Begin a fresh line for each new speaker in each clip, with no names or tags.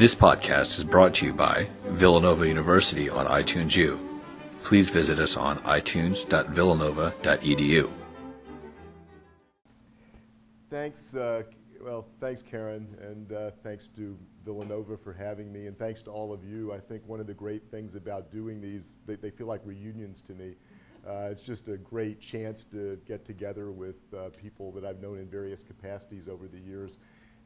This podcast is brought to you by Villanova University on iTunes U. Please visit us on itunes.villanova.edu.
Thanks, uh, well, thanks, Karen, and uh, thanks to Villanova for having me, and thanks to all of you. I think one of the great things about doing these, they, they feel like reunions to me. Uh, it's just a great chance to get together with uh, people that I've known in various capacities over the years.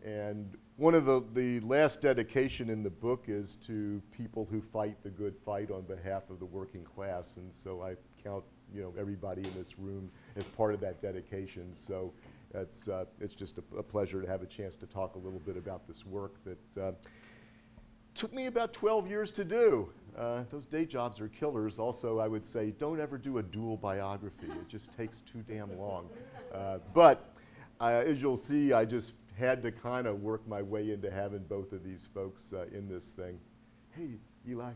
And one of the, the last dedication in the book is to people who fight the good fight on behalf of the working class. And so I count you know, everybody in this room as part of that dedication. So it's, uh, it's just a, a, pleasure to have a chance to talk a little bit about this work that uh, took me about 12 years to do. Uh, those day jobs are killers. Also, I would say don't ever do a dual biography. It just takes too damn long. Uh, but uh, as you'll see, I just had to kind of work my way into having both of these folks uh, in this thing. Hey, Eli.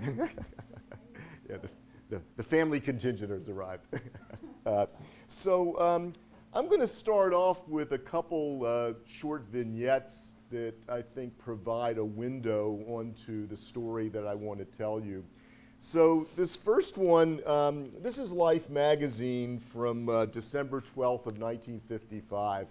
yeah, the, the, the, family contingent has arrived. uh, so um, I'm going to start off with a couple uh, short vignettes that I think provide a window onto the story that I want to tell you. So this first one, um, this is Life magazine from uh, December 12th of 1955.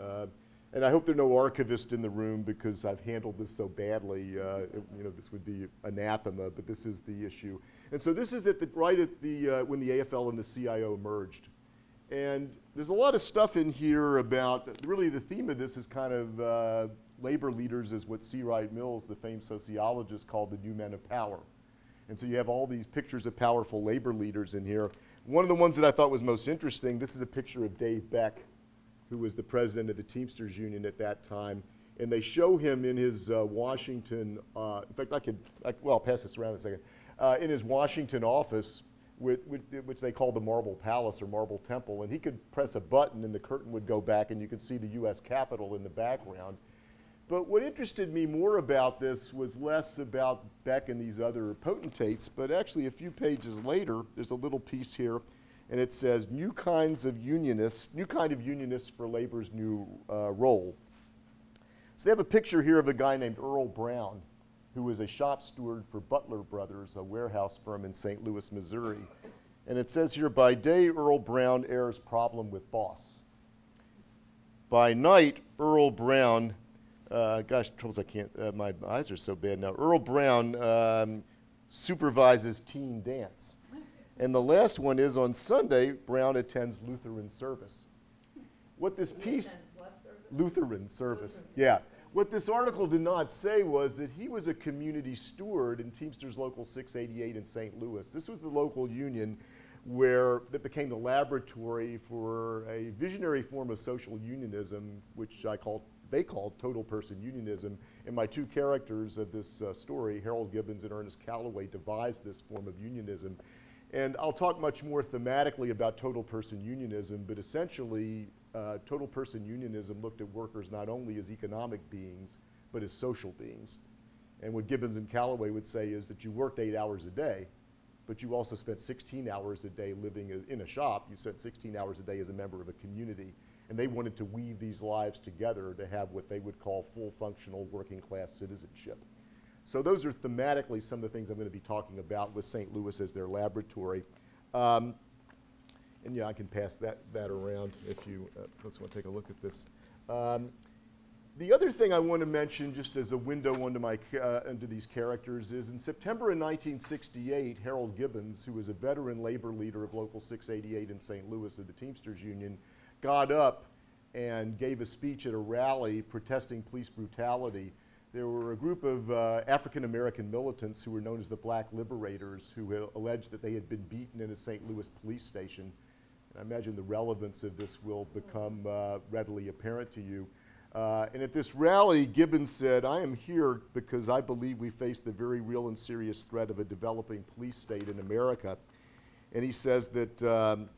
Uh, and I hope there are no archivists in the room because I've handled this so badly. Uh, it, you know, this would be anathema, but this is the issue. And so this is at the, right at the, uh, when the AFL and the CIO merged. And there's a lot of stuff in here about, really the theme of this is kind of uh, labor leaders is what C. Wright Mills, the famed sociologist, called the new men of power. And so you have all these pictures of powerful labor leaders in here. One of the ones that I thought was most interesting, this is a picture of Dave Beck, who was the president of the Teamsters Union at that time. And they show him in his uh, Washington, uh, in fact, I could, I, well, I'll pass this around in a second, uh, in his Washington office, with, with, which they call the Marble Palace or Marble Temple. And he could press a button and the curtain would go back and you could see the US Capitol in the background. But what interested me more about this was less about Beck and these other potentates, but actually a few pages later, there's a little piece here and it says new kinds of unionists, new kind of unionists for labor's new uh, role. So they have a picture here of a guy named Earl Brown, who was a shop steward for Butler Brothers, a warehouse firm in St. Louis, Missouri. And it says here, by day, Earl Brown airs problem with boss. By night, Earl Brown, uh, gosh, troubles I can't, uh, my eyes are so bad now. Earl Brown um, supervises teen dance. And the last one is on Sunday, Brown attends Lutheran service. What this piece,
service?
Lutheran service, yeah. What this article did not say was that he was a community steward in Teamsters Local 688 in St. Louis. This was the local union where that became the laboratory for a visionary form of social unionism, which I called they called total person unionism. And my two characters of this uh, story, Harold Gibbons and Ernest Calloway, devised this form of unionism. And I'll talk much more thematically about total person unionism, but essentially, uh, total person unionism looked at workers not only as economic beings, but as social beings. And what Gibbons and Calloway would say is that you worked eight hours a day, but you also spent 16 hours a day living in a shop. You spent 16 hours a day as a member of a community. And they wanted to weave these lives together to have what they would call full functional working class citizenship. So those are thematically some of the things I'm going to be talking about with St. Louis as their laboratory. Um, and yeah, I can pass that, that around if you uh, folks want to take a look at this. Um, the other thing I want to mention, just as a window onto, my, uh, into these characters, is in September of 1968, Harold Gibbons, who was a veteran labor leader of Local 688 in St. Louis of the Teamsters Union, got up and gave a speech at a rally protesting police brutality there were a group of uh, African American militants who were known as the Black Liberators who had alleged that they had been beaten in a St. Louis police station. And I imagine the relevance of this will become uh, readily apparent to you. Uh, and at this rally, Gibbons said, I am here because I believe we face the very real and serious threat of a developing police state in America. And he says that um,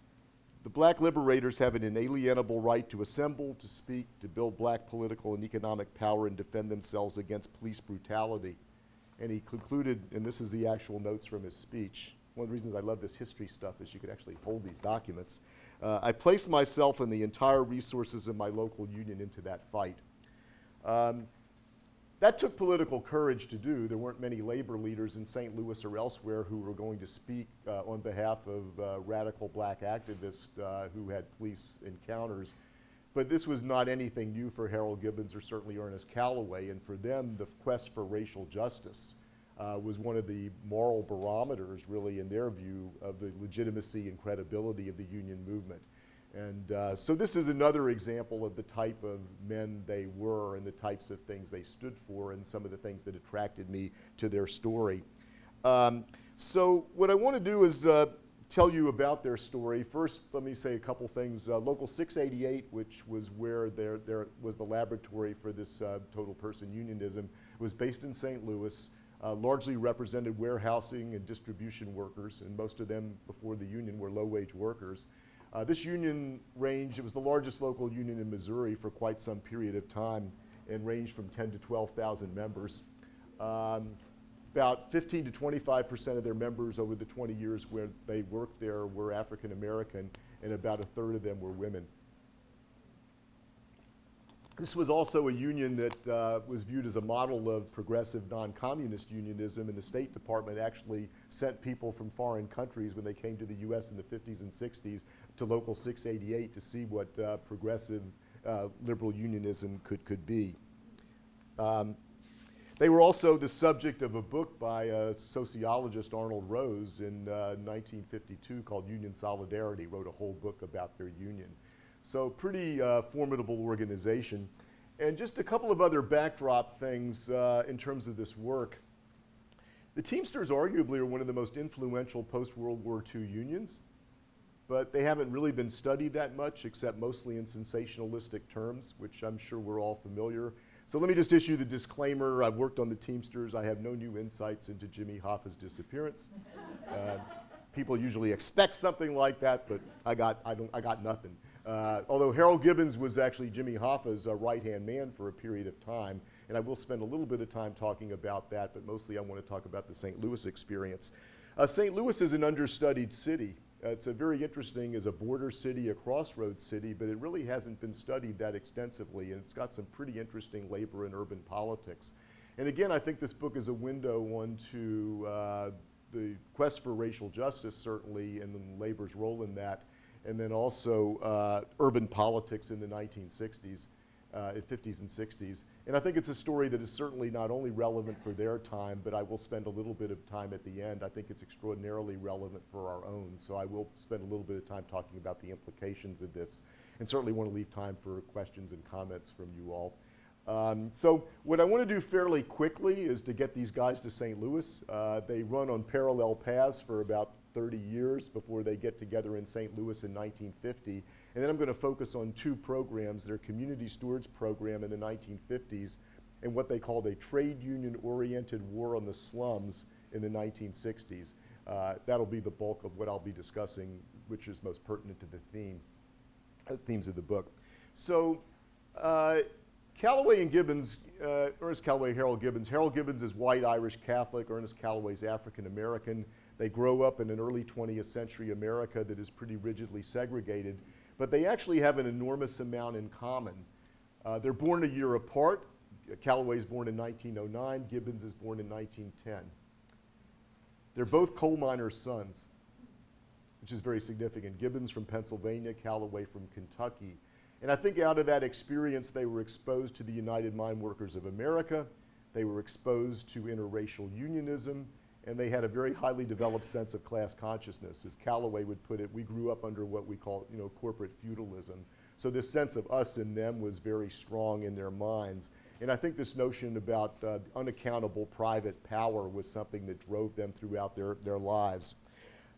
the black liberators have an inalienable right to assemble, to speak, to build black political and economic power and defend themselves against police brutality. And he concluded, and this is the actual notes from his speech. One of the reasons I love this history stuff is you could actually hold these documents. Uh, I place myself and the entire resources of my local union into that fight. Um, that took political courage to do. There weren't many labor leaders in St. Louis or elsewhere who were going to speak uh, on behalf of uh, radical black activists uh, who had police encounters. But this was not anything new for Harold Gibbons or certainly Ernest Calloway, and for them, the quest for racial justice uh, was one of the moral barometers, really, in their view, of the legitimacy and credibility of the union movement. And uh, so this is another example of the type of men they were and the types of things they stood for and some of the things that attracted me to their story. Um, so what I want to do is uh, tell you about their story. First, let me say a couple things. Uh, Local 688, which was where there, there was the laboratory for this uh, total person unionism, was based in St. Louis. Uh, largely represented warehousing and distribution workers, and most of them before the union were low-wage workers. Uh, this union range, it was the largest local union in Missouri for quite some period of time and ranged from 10 to 12,000 members. Um, about 15 to 25 percent of their members over the 20 years where they worked there were African American, and about a third of them were women. This was also a union that uh, was viewed as a model of progressive non-communist unionism, and the State Department actually sent people from foreign countries when they came to the U.S. in the 50s and 60s to Local 688 to see what uh, progressive uh, liberal unionism could, could be. Um, they were also the subject of a book by sociologist Arnold Rose in 1952 uh, called Union Solidarity, wrote a whole book about their union. So pretty uh, formidable organization. And just a couple of other backdrop things uh, in terms of this work. The Teamsters arguably are one of the most influential post-World War II unions, but they haven't really been studied that much except mostly in sensationalistic terms, which I'm sure we're all familiar. So let me just issue the disclaimer. I've worked on the Teamsters. I have no new insights into Jimmy Hoffa's disappearance. Uh, people usually expect something like that, but I got, I don't, I got nothing. Uh, although Harold Gibbons was actually Jimmy Hoffa's uh, right-hand man for a period of time, and I will spend a little bit of time talking about that, but mostly I want to talk about the St. Louis experience. Uh, St. Louis is an understudied city. Uh, it's a very interesting as a border city, a crossroads city, but it really hasn't been studied that extensively, and it's got some pretty interesting labor and urban politics. And again, I think this book is a window onto uh, the quest for racial justice, certainly, and labor's role in that, and then also uh, urban politics in the 1960s, uh, 50s and 60s. And I think it's a story that is certainly not only relevant for their time, but I will spend a little bit of time at the end. I think it's extraordinarily relevant for our own. So I will spend a little bit of time talking about the implications of this, and certainly want to leave time for questions and comments from you all. Um, so what I want to do fairly quickly is to get these guys to St. Louis. Uh, they run on parallel paths for about 30 years before they get together in St. Louis in 1950. And then I'm going to focus on two programs, their Community Stewards program in the 1950s and what they called a trade union-oriented war on the slums in the 1960s. Uh, that'll be the bulk of what I'll be discussing, which is most pertinent to the theme, uh, themes of the book. So uh, Calloway and Gibbons, uh, Ernest Calloway, Harold Gibbons. Harold Gibbons is white Irish Catholic. Ernest Calloway is African American. They grow up in an early 20th century America that is pretty rigidly segregated, but they actually have an enormous amount in common. Uh, they're born a year apart. Calloway is born in 1909, Gibbons is born in 1910. They're both coal miners' sons, which is very significant. Gibbons from Pennsylvania, Calloway from Kentucky. And I think out of that experience, they were exposed to the United Mine Workers of America. They were exposed to interracial unionism and they had a very highly developed sense of class consciousness. As Calloway would put it, we grew up under what we call you know, corporate feudalism. So this sense of us and them was very strong in their minds. And I think this notion about uh, unaccountable private power was something that drove them throughout their, their lives.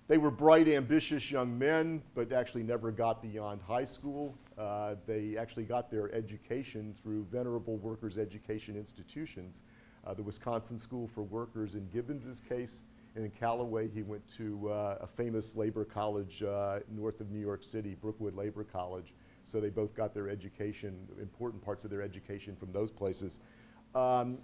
They were bright, ambitious young men, but actually never got beyond high school. Uh, they actually got their education through venerable workers' education institutions uh, the Wisconsin School for Workers in Gibbons's case, and in Calloway he went to uh, a famous labor college uh, north of New York City, Brookwood Labor College. So they both got their education, important parts of their education from those places. Um,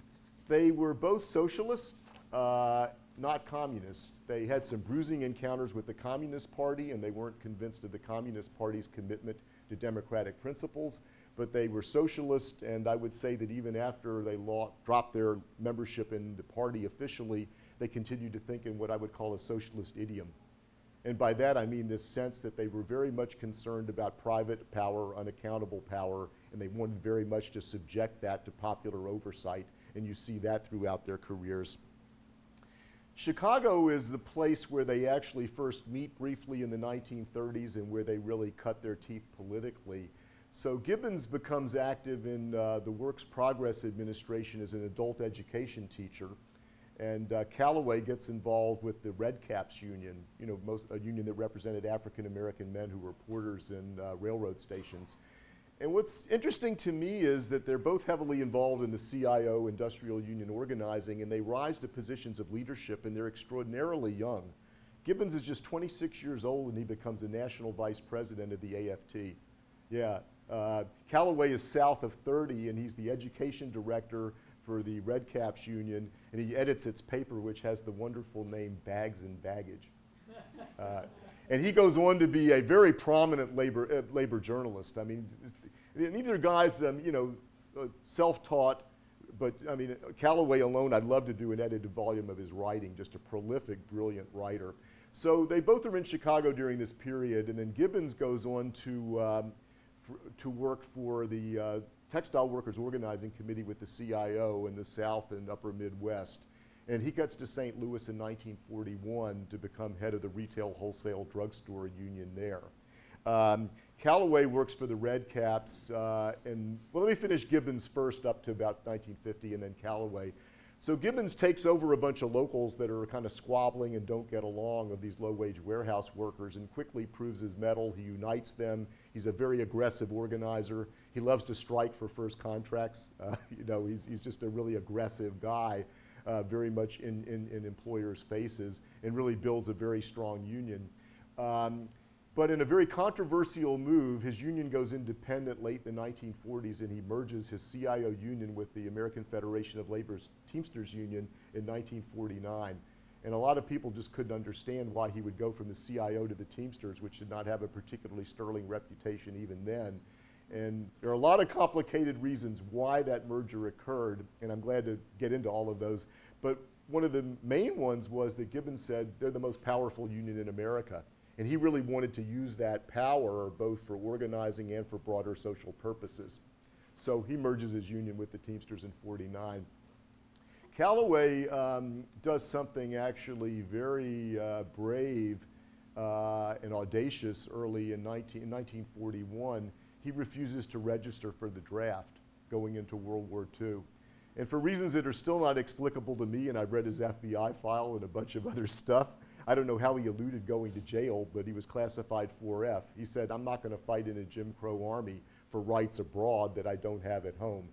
they were both socialists, uh, not communists. They had some bruising encounters with the Communist Party, and they weren't convinced of the Communist Party's commitment to democratic principles. But they were socialist, and I would say that even after they dropped their membership in the party officially, they continued to think in what I would call a socialist idiom. And by that I mean this sense that they were very much concerned about private power, unaccountable power, and they wanted very much to subject that to popular oversight, and you see that throughout their careers. Chicago is the place where they actually first meet briefly in the 1930s and where they really cut their teeth politically. So Gibbons becomes active in uh, the Works Progress Administration as an adult education teacher. And uh, Calloway gets involved with the Red Caps Union, you know, most, a union that represented African American men who were porters in uh, railroad stations. And what's interesting to me is that they're both heavily involved in the CIO industrial union organizing, and they rise to positions of leadership, and they're extraordinarily young. Gibbons is just 26 years old, and he becomes a national vice president of the AFT. Yeah, uh, Calloway is south of 30, and he's the education director for the Red Caps Union, and he edits its paper, which has the wonderful name Bags and Baggage. Uh, and he goes on to be a very prominent labor, uh, labor journalist. I mean, these are guys, um, you know, uh, self-taught, but I mean, Calloway alone, I'd love to do an edited volume of his writing, just a prolific, brilliant writer. So they both are in Chicago during this period, and then Gibbons goes on to, um, to work for the uh, Textile Workers Organizing Committee with the CIO in the South and Upper Midwest. And he gets to St. Louis in 1941 to become head of the Retail Wholesale Drugstore Union there. Um, Calloway works for the Red Caps, uh, and well, let me finish Gibbons first up to about 1950 and then Calloway. So Gibbons takes over a bunch of locals that are kind of squabbling and don't get along of these low-wage warehouse workers and quickly proves his mettle. He unites them. He's a very aggressive organizer. He loves to strike for first contracts. Uh, you know, he's, he's just a really aggressive guy, uh, very much in, in, in, employers' faces, and really builds a very strong union. Um, but in a very controversial move, his union goes independent late in the 1940s and he merges his CIO union with the American Federation of Labor's Teamsters Union in 1949. And a lot of people just couldn't understand why he would go from the CIO to the Teamsters, which did not have a particularly sterling reputation even then. And there are a lot of complicated reasons why that merger occurred, and I'm glad to get into all of those. But one of the main ones was that Gibbons said they're the most powerful union in America. And he really wanted to use that power both for organizing and for broader social purposes. So he merges his union with the Teamsters in 49. Calloway um, does something actually very uh, brave uh, and audacious early in, 19, in 1941. He refuses to register for the draft going into World War II. And for reasons that are still not explicable to me, and I've read his FBI file and a bunch of other stuff, I don't know how he eluded going to jail, but he was classified 4F. He said, I'm not going to fight in a Jim Crow army for rights abroad that I don't have at home.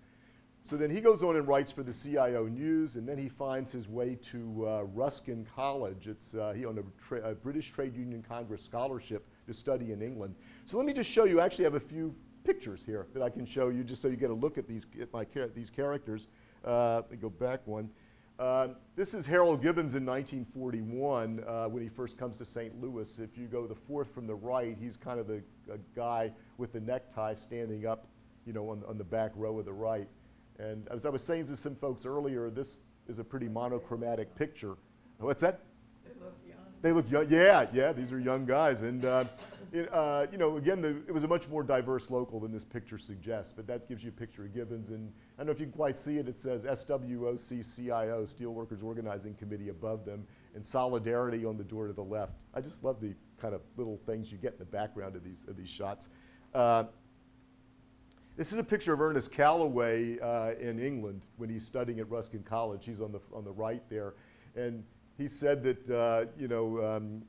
So then he goes on and writes for the CIO News, and then he finds his way to uh, Ruskin College. It's uh, he on a, tra a, British Trade Union Congress scholarship to study in England. So let me just show you. I actually have a few pictures here that I can show you, just so you get a look at these at my these characters. Uh, go back one. Uh, this is Harold Gibbons in 1941 uh, when he first comes to St. Louis. If you go the fourth from the right, he's kind of the guy with the necktie standing up, you know, on, on the back row of the right. And as I was saying to some folks earlier, this is a pretty monochromatic picture. What's that?
They look young.
They look young. Yeah, yeah, these are young guys. And uh, it, uh, you know, again, the, it was a much more diverse local than this picture suggests, but that gives you a picture of Gibbons. And I don't know if you can quite see it. It says SWOC-CIO, Steelworkers Organizing Committee above them, and Solidarity on the door to the left. I just love the kind of little things you get in the background of these, of these shots. Uh, this is a picture of Ernest Calloway uh, in England when he's studying at Ruskin College. He's on the, on the right there. And he said that, uh, you know, um,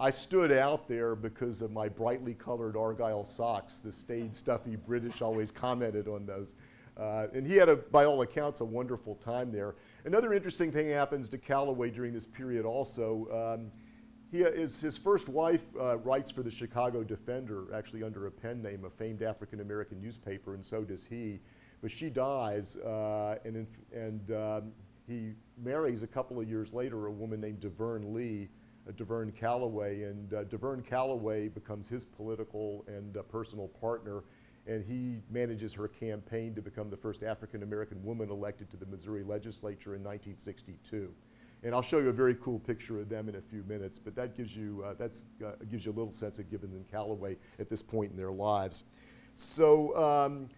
I stood out there because of my brightly colored Argyle socks. The staid, stuffy British always commented on those. Uh, and he had, a, by all accounts, a wonderful time there. Another interesting thing happens to Calloway during this period also. Um, he is, his first wife uh, writes for the Chicago Defender, actually under a pen name, a famed African American newspaper, and so does he. But she dies, uh, and, and um, he marries a couple of years later a woman named DeVerne Lee, uh, DeVerne Calloway, and uh, DeVerne Calloway becomes his political and uh, personal partner. and he manages her campaign to become the first African American woman elected to the Missouri legislature in 1962. And I'll show you a very cool picture of them in a few minutes, but that gives you, uh, that's, uh, gives you a little sense of Gibbons and Calloway at this point in their lives. So um,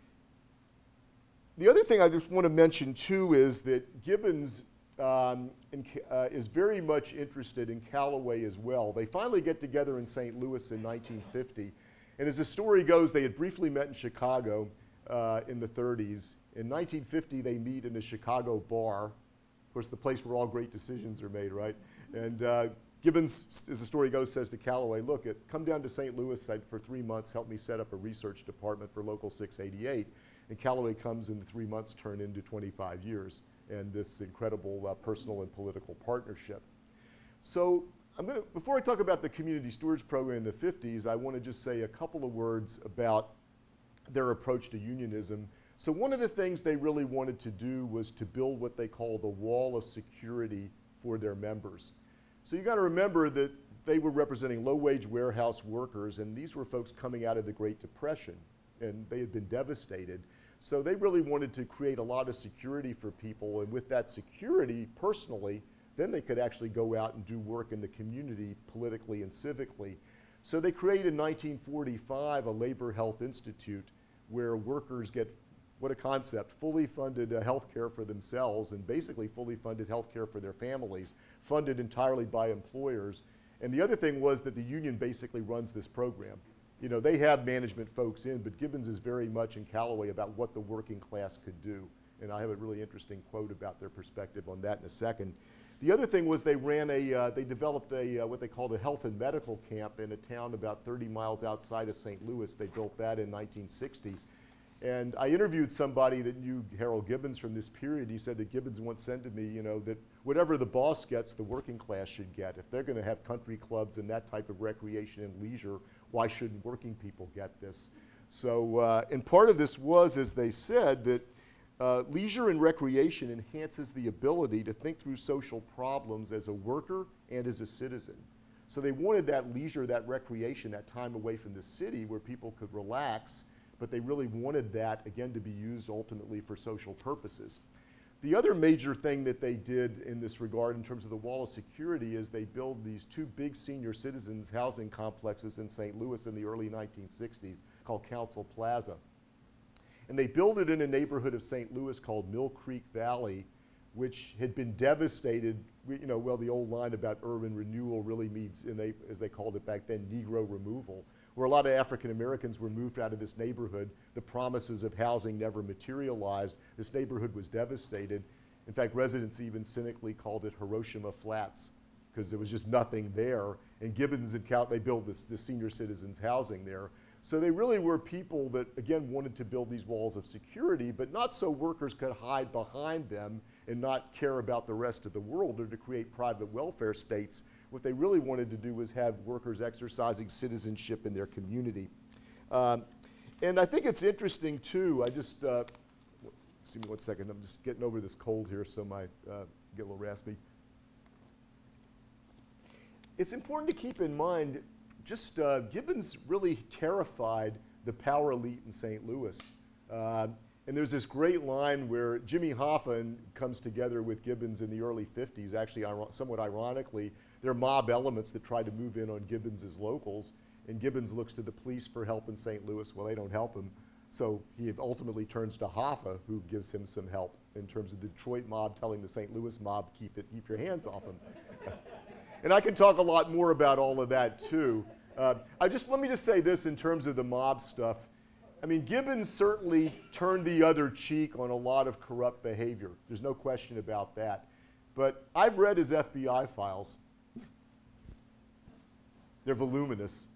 the other thing I just want to mention too is that Gibbons um, in, uh, is very much interested in Calloway as well. They finally get together in St. Louis in 1950. And as the story goes, they had briefly met in Chicago uh, in the 30s. In 1950, they meet in a Chicago bar Of course, the place where all great decisions are made, right? And uh, Gibbons, as the story goes, says to Calloway, look, it, come down to St. Louis for three months, help me set up a research department for Local 688. And Calloway comes and the three months turn into 25 years and this incredible uh, personal and political partnership. So I'm gonna, before I talk about the Community Stewards Program in the 50s, I want to just say a couple of words about their approach to unionism so one of the things they really wanted to do was to build what they called a wall of security for their members. So you got to remember that they were representing low-wage warehouse workers, and these were folks coming out of the Great Depression, and they had been devastated. So they really wanted to create a lot of security for people, and with that security, personally, then they could actually go out and do work in the community politically and civically. So they created in 1945 a Labor Health Institute where workers get what a concept, fully funded uh, health care for themselves and basically fully funded health care for their families, funded entirely by employers. And the other thing was that the union basically runs this program. You know, they have management folks in, but Gibbons is very much in Calloway about what the working class could do. And I have a really interesting quote about their perspective on that in a second. The other thing was they ran a, uh, they developed a, uh, what they called a health and medical camp in a town about 30 miles outside of St. Louis. They built that in 1960 and I interviewed somebody that knew Harold Gibbons from this period. He said that Gibbons once said to me, you know, that whatever the boss gets, the working class should get. If they're going to have country clubs and that type of recreation and leisure, why shouldn't working people get this? So, uh, and part of this was, as they said, that uh, leisure and recreation enhances the ability to think through social problems as a worker and as a citizen. So they wanted that leisure, that recreation, that time away from the city where people could relax but they really wanted that, again, to be used ultimately for social purposes. The other major thing that they did in this regard in terms of the wall of security is they built these two big senior citizens housing complexes in St. Louis in the early 1960s called Council Plaza. And they built it in a neighborhood of St. Louis called Mill Creek Valley, which had been devastated. You know, well, the old line about urban renewal really means, they, as they called it back then, Negro removal where a lot of African Americans were moved out of this neighborhood. The promises of housing never materialized. This neighborhood was devastated. In fact, residents even cynically called it Hiroshima Flats because there was just nothing there. And Gibbons and Cal, they built this, this senior citizens housing there. So they really were people that, again, wanted to build these walls of security, but not so workers could hide behind them and not care about the rest of the world or to create private welfare states what they really wanted to do was have workers exercising citizenship in their community. Um, and I think it's interesting too, I just, uh, see me one second, I'm just getting over this cold here so my, uh, get a little raspy. It's important to keep in mind, just uh, Gibbons really terrified the power elite in St. Louis. Uh, and there's this great line where Jimmy Hoffa comes together with Gibbons in the early 50s, actually somewhat ironically, there are mob elements that try to move in on Gibbons as locals, and Gibbons looks to the police for help in St. Louis. Well, they don't help him, so he ultimately turns to Hoffa, who gives him some help in terms of the Detroit mob telling the St. Louis mob, keep, it, keep your hands off him. and I can talk a lot more about all of that, too. Uh, I just, let me just say this in terms of the mob stuff. I mean, Gibbons certainly turned the other cheek on a lot of corrupt behavior. There's no question about that. But I've read his FBI files, they're voluminous.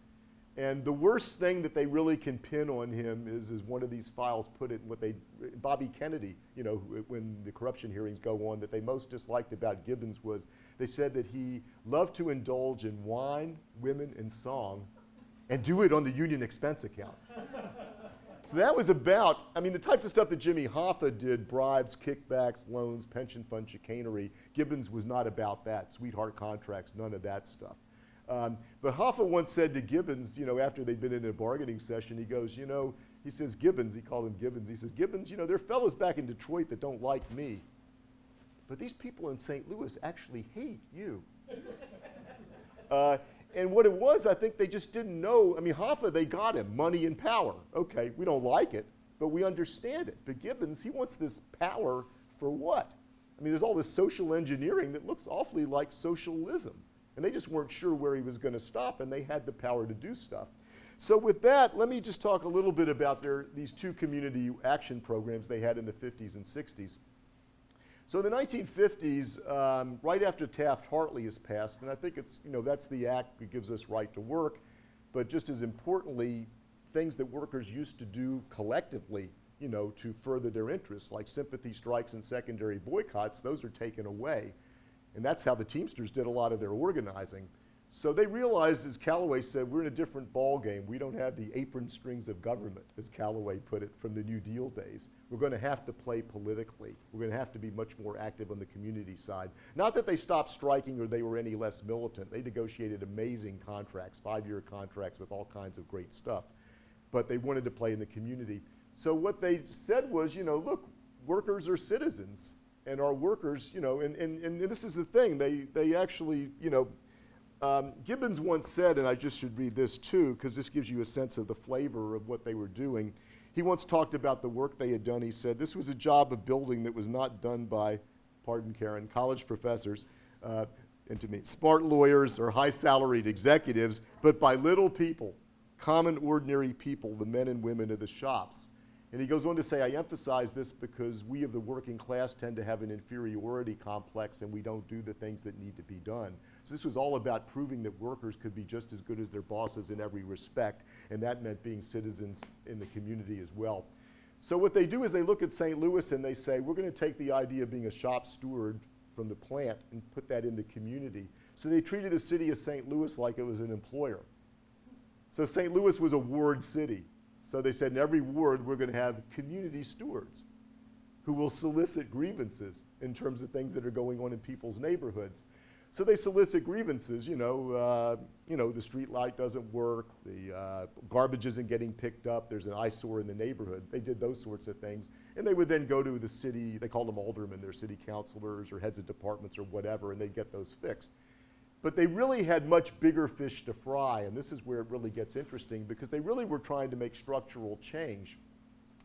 And the worst thing that they really can pin on him is, as one of these files put it, what they, Bobby Kennedy, you know, when the corruption hearings go on, that they most disliked about Gibbons was they said that he loved to indulge in wine, women, and song, and do it on the union expense account. so that was about, I mean, the types of stuff that Jimmy Hoffa did, bribes, kickbacks, loans, pension fund chicanery, Gibbons was not about that, sweetheart contracts, none of that stuff. Um, but Hoffa once said to Gibbons, you know, after they'd been in a bargaining session, he goes, you know, he says, Gibbons, he called him Gibbons. He says, Gibbons, you know, there are fellows back in Detroit that don't like me. But these people in St. Louis actually hate you. uh, and what it was, I think they just didn't know. I mean, Hoffa, they got him money and power. Okay, we don't like it, but we understand it. But Gibbons, he wants this power for what? I mean, there's all this social engineering that looks awfully like socialism. And they just weren't sure where he was going to stop, and they had the power to do stuff. So with that, let me just talk a little bit about their, these two community action programs they had in the 50s and 60s. So in the 1950s, um, right after Taft-Hartley is passed, and I think it's, you know, that's the act that gives us right to work, but just as importantly, things that workers used to do collectively, you know, to further their interests, like sympathy strikes and secondary boycotts, those are taken away. And that's how the Teamsters did a lot of their organizing. So they realized, as Calloway said, we're in a different ball game. We don't have the apron strings of government, as Calloway put it from the New Deal days. We're going to have to play politically. We're going to have to be much more active on the community side. Not that they stopped striking or they were any less militant. They negotiated amazing contracts, five-year contracts with all kinds of great stuff. But they wanted to play in the community. So what they said was, you know, look, workers are citizens. And our workers, you know, and, and, and this is the thing, they, they actually, you know, um, Gibbons once said, and I just should read this too, because this gives you a sense of the flavor of what they were doing. He once talked about the work they had done. He said, This was a job of building that was not done by, pardon Karen, college professors, uh, and to me, smart lawyers or high salaried executives, but by little people, common, ordinary people, the men and women of the shops. And he goes on to say, I emphasize this because we of the working class tend to have an inferiority complex and we don't do the things that need to be done. So this was all about proving that workers could be just as good as their bosses in every respect, and that meant being citizens in the community as well. So what they do is they look at St. Louis and they say, we're going to take the idea of being a shop steward from the plant and put that in the community. So they treated the city of St. Louis like it was an employer. So St. Louis was a ward city. So they said in every ward we're going to have community stewards who will solicit grievances in terms of things that are going on in people's neighborhoods. So they solicit grievances, you know, uh, you know, the street light doesn't work, the uh, garbage isn't getting picked up, there's an eyesore in the neighborhood. They did those sorts of things. And they would then go to the city, they called them aldermen, their city councilors or heads of departments or whatever, and they'd get those fixed. But they really had much bigger fish to fry, and this is where it really gets interesting because they really were trying to make structural change.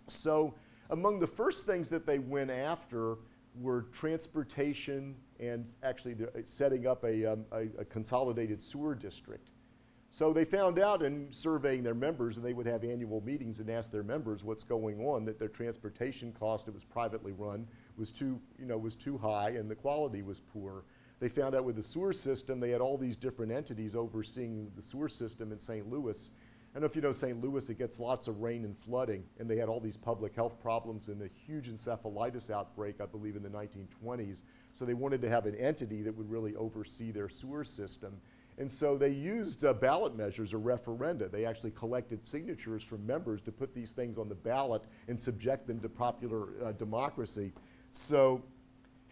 So among the first things that they went after were transportation and actually setting up a, um, a, a, consolidated sewer district. So they found out in surveying their members, and they would have annual meetings and ask their members what's going on, that their transportation cost, it was privately run, was too, you know, was too high and the quality was poor. They found out with the sewer system, they had all these different entities overseeing the sewer system in St. Louis, I don't know if you know St. Louis, it gets lots of rain and flooding, and they had all these public health problems and a huge encephalitis outbreak, I believe, in the 1920s. So they wanted to have an entity that would really oversee their sewer system. And so they used uh, ballot measures or referenda. They actually collected signatures from members to put these things on the ballot and subject them to popular uh, democracy. So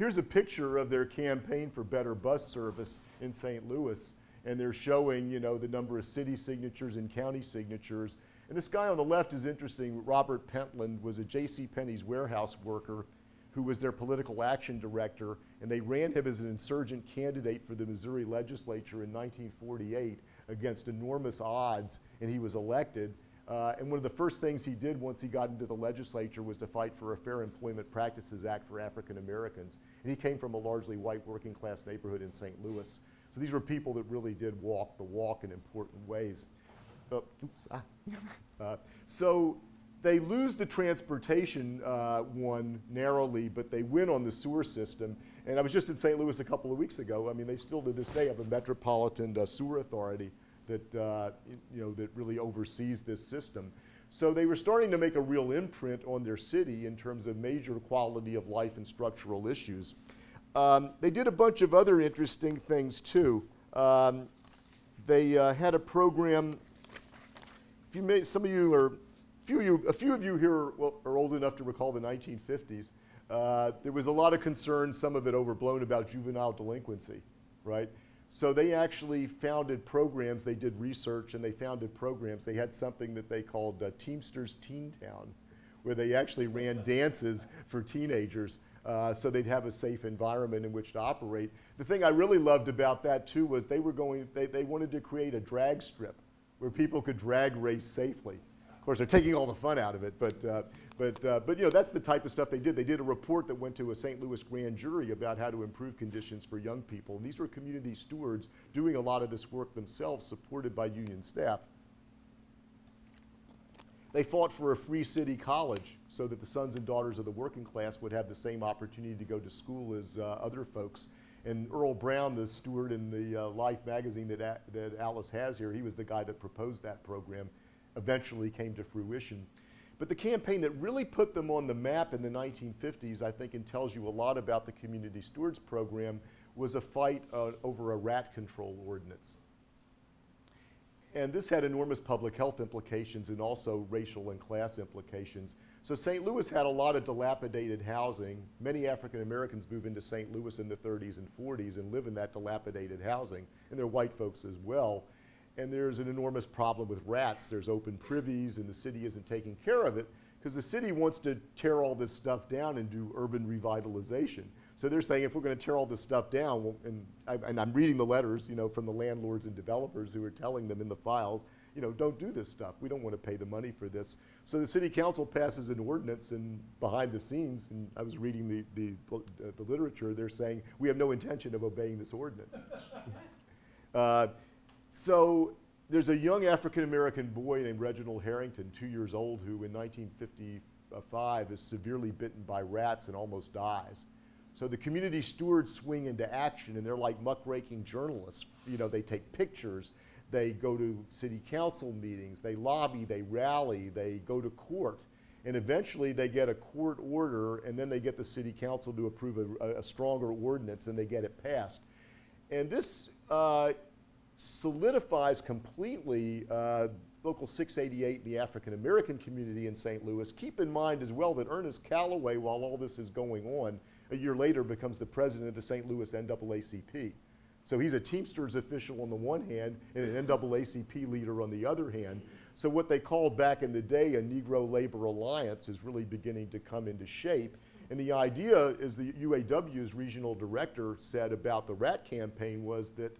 here's a picture of their campaign for better bus service in St. Louis and they're showing, you know, the number of city signatures and county signatures. And this guy on the left is interesting. Robert Pentland was a J.C. Penney's warehouse worker who was their political action director, and they ran him as an insurgent candidate for the Missouri legislature in 1948 against enormous odds, and he was elected. Uh, and one of the first things he did once he got into the legislature was to fight for a Fair Employment Practices Act for African Americans. And he came from a largely white working class neighborhood in St. Louis. So these were people that really did walk the walk in important ways. Uh, oops, ah. uh, so they lose the transportation uh, one narrowly, but they win on the sewer system. And I was just in St. Louis a couple of weeks ago. I mean, they still to this day have a metropolitan uh, sewer authority that uh, you know that really oversees this system. So they were starting to make a real imprint on their city in terms of major quality of life and structural issues. Um, they did a bunch of other interesting things too. Um, they uh, had a program. If you may, some of you are, few of you, a few of you here well, are old enough to recall the 1950s. Uh, there was a lot of concern, some of it overblown, about juvenile delinquency, right? So they actually founded programs, they did research and they founded programs. They had something that they called uh, Teamsters Teen Town, where they actually ran dances for teenagers uh, so they'd have a safe environment in which to operate. The thing I really loved about that too was they were going, they, they wanted to create a drag strip where people could drag race safely. Of course, they're taking all the fun out of it, but, uh, but, uh, but you know, that's the type of stuff they did. They did a report that went to a St. Louis grand jury about how to improve conditions for young people. And these were community stewards doing a lot of this work themselves, supported by union staff. They fought for a free city college so that the sons and daughters of the working class would have the same opportunity to go to school as uh, other folks. And Earl Brown, the steward in the uh, Life magazine that, that Alice has here, he was the guy that proposed that program, eventually came to fruition. But the campaign that really put them on the map in the 1950s, I think, and tells you a lot about the Community Stewards Program, was a fight uh, over a rat control ordinance. And this had enormous public health implications and also racial and class implications. So St. Louis had a lot of dilapidated housing. Many African Americans move into St. Louis in the 30s and 40s and live in that dilapidated housing, and they're white folks as well. And there's an enormous problem with rats. There's open privies, and the city isn't taking care of it because the city wants to tear all this stuff down and do urban revitalization. So they're saying if we're going to tear all this stuff down, well, and, I, I'm reading the letters, you know, from the landlords and developers who are telling them in the files, you know, don't do this stuff. We don't want to pay the money for this. So the city council passes an ordinance, and behind the scenes, and I was reading the, the, uh, the literature, they're saying we have no intention of obeying this ordinance. uh, so there's a young African American boy named Reginald Harrington, two years old, who in 1955 is severely bitten by rats and almost dies. So the community stewards swing into action, and they're like muckraking journalists. You know, they take pictures, they go to city council meetings, they lobby, they rally, they go to court, and eventually they get a court order, and then they get the city council to approve a, a stronger ordinance, and they get it passed. And this uh, solidifies completely uh, Local 688, the African American community in St. Louis. Keep in mind as well that Ernest Calloway, while all this is going on, a year later becomes the president of the St. Louis NAACP. So he's a Teamsters official on the one hand and an NAACP leader on the other hand. So what they called back in the day a Negro Labor Alliance is really beginning to come into shape. And the idea, as the UAW's regional director said about the RAT campaign, was that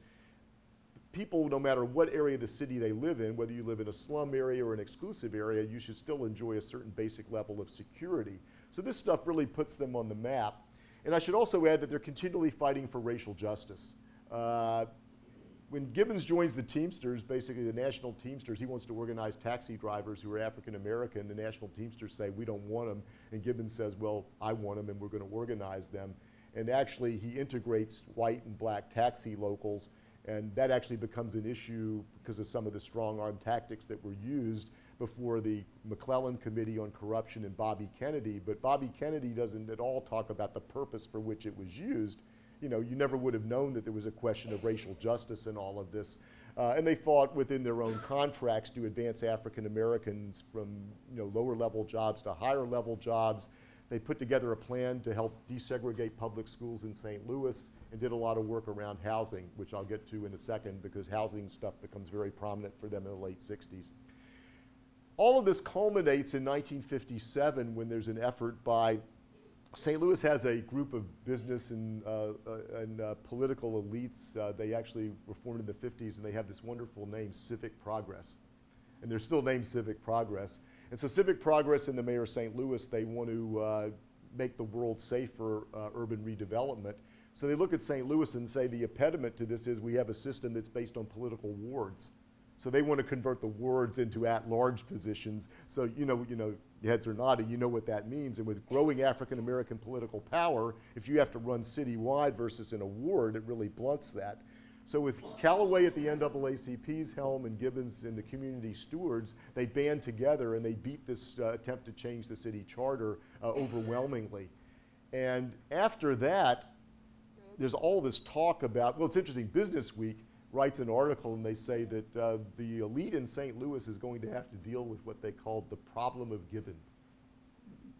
people, no matter what area of the city they live in, whether you live in a slum area or an exclusive area, you should still enjoy a certain basic level of security. So this stuff really puts them on the map. And I should also add that they're continually fighting for racial justice. Uh, when Gibbons joins the Teamsters, basically the National Teamsters, he wants to organize taxi drivers who are African American. The National Teamsters say, we don't want them. And Gibbons says, well, I want them and we're going to organize them. And actually, he integrates white and black taxi locals. And that actually becomes an issue because of some of the strong arm tactics that were used before the McClellan Committee on Corruption and Bobby Kennedy, but Bobby Kennedy doesn't at all talk about the purpose for which it was used. You know, you never would have known that there was a question of racial justice in all of this. Uh, and they fought within their own contracts to advance African Americans from you know, lower level jobs to higher level jobs. They put together a plan to help desegregate public schools in St. Louis and did a lot of work around housing, which I'll get to in a second because housing stuff becomes very prominent for them in the late 60s. All of this culminates in 1957 when there's an effort by St. Louis has a group of business and, uh, and uh, political elites. Uh, they actually were formed in the 50s and they have this wonderful name, Civic Progress. And they're still named Civic Progress. And so Civic Progress and the mayor of St. Louis, they want to uh, make the world safe for uh, urban redevelopment. So they look at St. Louis and say the impediment to this is we have a system that's based on political wards. So they want to convert the wards into at-large positions. So you know, you know, heads are nodding. You know what that means. And with growing African American political power, if you have to run citywide versus in a ward, it really blunts that. So with Calloway at the NAACP's helm and Gibbons and the community stewards, they band together and they beat this uh, attempt to change the city charter uh, overwhelmingly. And after that, there's all this talk about, well, it's interesting, Business Week writes an article and they say that uh, the elite in St. Louis is going to have to deal with what they called the problem of Gibbons.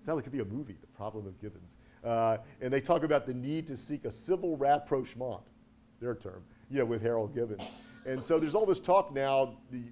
Sounds like it could be a movie, The Problem of Gibbons. Uh, and they talk about the need to seek a civil rapprochement. their term, you know, with Harold Gibbons. And so there's all this talk now, the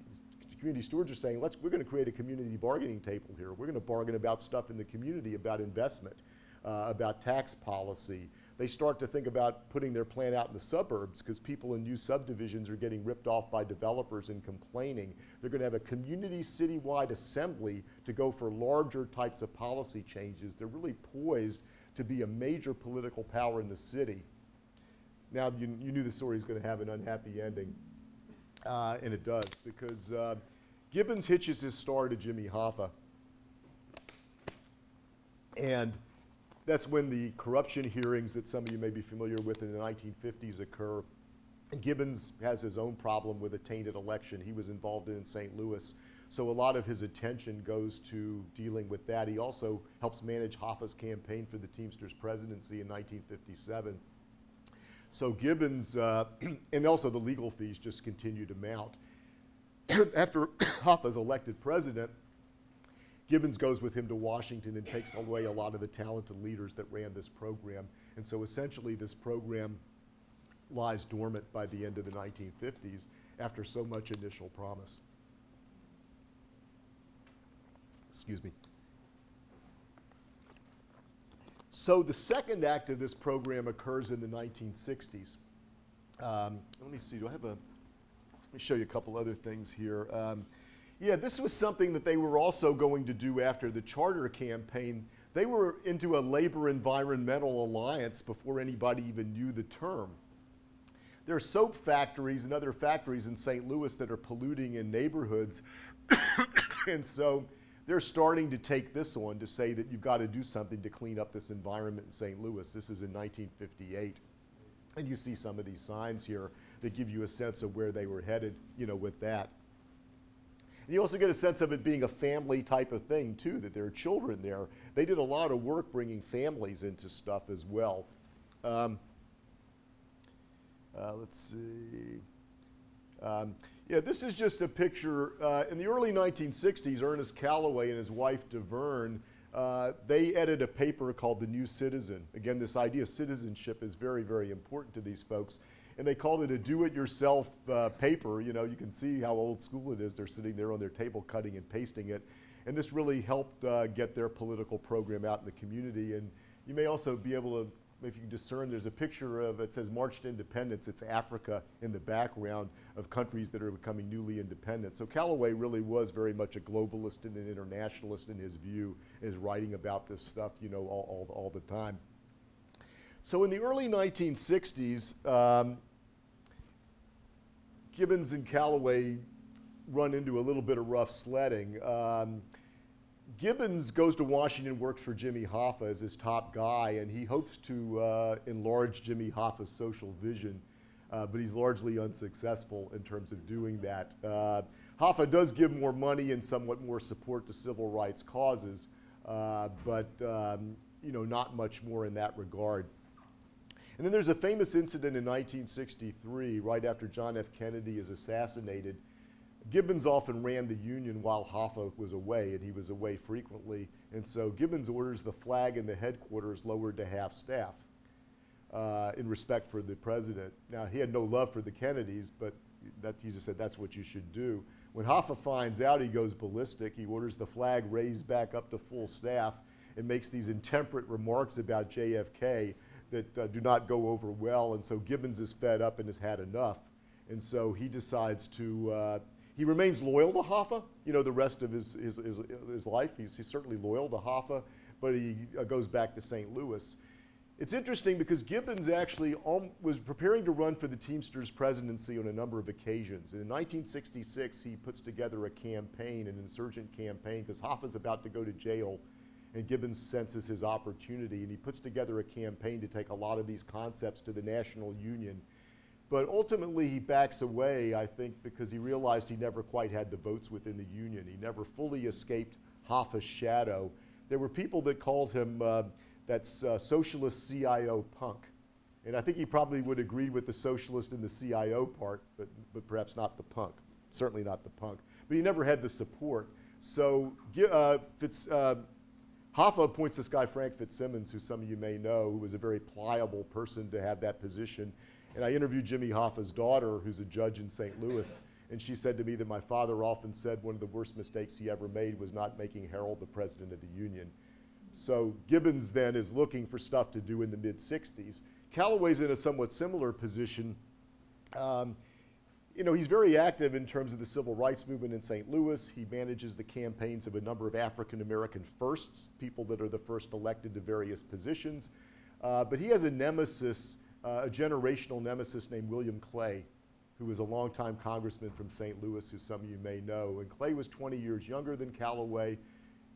community stewards are saying, let's, we're going to create a community bargaining table here. We're going to bargain about stuff in the community, about investment, uh, about tax policy. They start to think about putting their plan out in the suburbs because people in new subdivisions are getting ripped off by developers and complaining. They're going to have a community citywide assembly to go for larger types of policy changes. They're really poised to be a major political power in the city. Now, you, you knew the story was going to have an unhappy ending, uh, and it does, because uh, Gibbons hitches his star to Jimmy Hoffa. And that's when the corruption hearings that some of you may be familiar with in the 1950s occur. And Gibbons has his own problem with a tainted election. He was involved in, in St. Louis. So a lot of his attention goes to dealing with that. He also helps manage Hoffa's campaign for the Teamsters presidency in 1957. So Gibbons, uh, and also the legal fees just continue to mount. After Hoffa's elected president, Gibbons goes with him to Washington and takes away a lot of the talented leaders that ran this program. And so essentially this program lies dormant by the end of the 1950s after so much initial promise. Excuse me. So the second act of this program occurs in the 1960s. Um, let me see, do I have a, let me show you a couple other things here. Um, yeah, this was something that they were also going to do after the charter campaign. They were into a labor environmental alliance before anybody even knew the term. There are soap factories and other factories in St. Louis that are polluting in neighborhoods. and so they're starting to take this on to say that you've got to do something to clean up this environment in St. Louis. This is in 1958. And you see some of these signs here that give you a sense of where they were headed, you know, with that. And you also get a sense of it being a family type of thing, too, that there are children there. They did a lot of work bringing families into stuff as well. Um, uh, let's see. Um, yeah, this is just a picture. Uh, in the early 1960s, Ernest Calloway and his wife, DeVerne, uh, they edited a paper called The New Citizen. Again, this idea of citizenship is very, very important to these folks and they called it a do-it-yourself uh, paper. You know, you can see how old school it is. They're sitting there on their table cutting and pasting it. And this really helped uh, get their political program out in the community. And you may also be able to, if you can discern, there's a picture of, it says March to Independence. It's Africa in the background of countries that are becoming newly independent. So Calloway really was very much a globalist and an internationalist in his view, is writing about this stuff, you know, all, all, all the time. So in the early 1960s, um, Gibbons and Calloway run into a little bit of rough sledding. Um, Gibbons goes to Washington, works for Jimmy Hoffa as his top guy, and he hopes to uh, enlarge Jimmy Hoffa's social vision, uh, but he's largely unsuccessful in terms of doing that. Uh, Hoffa does give more money and somewhat more support to civil rights causes, uh, but um, you know, not much more in that regard. And then there's a famous incident in 1963, right after John F. Kennedy is assassinated. Gibbons often ran the Union while Hoffa was away, and he was away frequently. And so Gibbons orders the flag in the headquarters lowered to half staff uh, in respect for the president. Now, he had no love for the Kennedys, but that, he just said that's what you should do. When Hoffa finds out, he goes ballistic. He orders the flag raised back up to full staff and makes these intemperate remarks about JFK that uh, do not go over well. And so Gibbons is fed up and has had enough. And so he decides to, uh, he remains loyal to Hoffa, you know, the rest of his, his, his, his life. He's, he's, certainly loyal to Hoffa, but he uh, goes back to St. Louis. It's interesting because Gibbons actually was preparing to run for the Teamsters presidency on a number of occasions. And in 1966, he puts together a campaign, an insurgent campaign, because Hoffa's about to go to jail and Gibbons senses his opportunity, and he puts together a campaign to take a lot of these concepts to the National Union. But ultimately, he backs away, I think, because he realized he never quite had the votes within the Union. He never fully escaped Hoffa's shadow. There were people that called him uh, that's uh, socialist CIO punk. And I think he probably would agree with the socialist and the CIO part, but, but perhaps not the punk. Certainly not the punk. But he never had the support. So uh, Fitz, uh, Hoffa appoints this guy, Frank Fitzsimmons, who some of you may know, who was a very pliable person to have that position. And I interviewed Jimmy Hoffa's daughter, who's a judge in St. Louis, and she said to me that my father often said one of the worst mistakes he ever made was not making Harold the president of the union. So Gibbons then is looking for stuff to do in the mid 60s. Calloway's in a somewhat similar position. Um, you know, he's very active in terms of the civil rights movement in St. Louis. He manages the campaigns of a number of African American firsts, people that are the first elected to various positions. Uh, but he has a nemesis, uh, a generational nemesis named William Clay, who was a longtime congressman from St. Louis, who some of you may know. And Clay was 20 years younger than Calloway.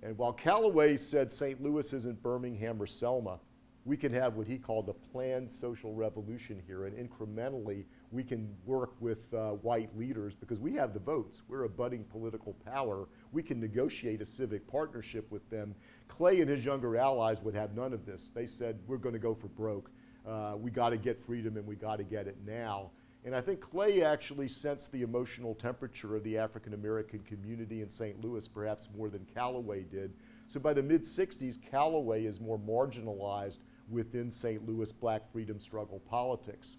And while Calloway said St. Louis isn't Birmingham or Selma, we can have what he called a planned social revolution here, and incrementally we can work with uh, white leaders because we have the votes. We're a budding political power. We can negotiate a civic partnership with them. Clay and his younger allies would have none of this. They said, we're going to go for broke. Uh, we got to get freedom and we got to get it now. And I think Clay actually sensed the emotional temperature of the African American community in St. Louis perhaps more than Calloway did. So by the mid 60s, Calloway is more marginalized within St. Louis black freedom struggle politics.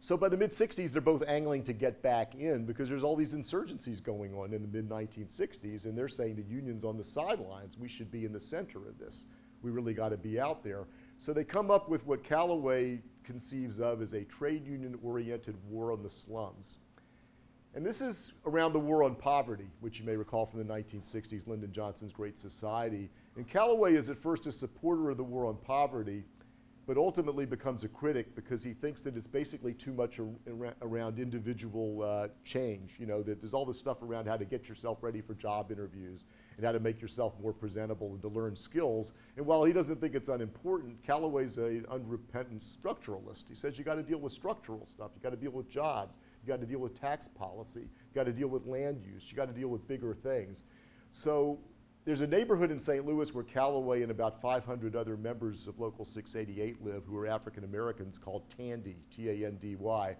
So by the mid 60s, they're both angling to get back in because there's all these insurgencies going on in the mid 1960s, and they're saying the union's on the sidelines. We should be in the center of this. We really got to be out there. So they come up with what Calloway conceives of as a trade union oriented war on the slums. And this is around the war on poverty, which you may recall from the 1960s, Lyndon Johnson's Great Society. And Calloway is at first a supporter of the war on poverty, but ultimately becomes a critic because he thinks that it's basically too much ar around individual uh, change. You know, that there's all this stuff around how to get yourself ready for job interviews and how to make yourself more presentable and to learn skills. And while he doesn't think it's unimportant, Calloway's an unrepentant structuralist. He says you got to deal with structural stuff. You got to deal with jobs. You got to deal with tax policy. You got to deal with land use. You got to deal with bigger things. So there's a neighborhood in St. Louis where Calloway and about 500 other members of Local 688 live who are African Americans called Tandy, T A N D Y.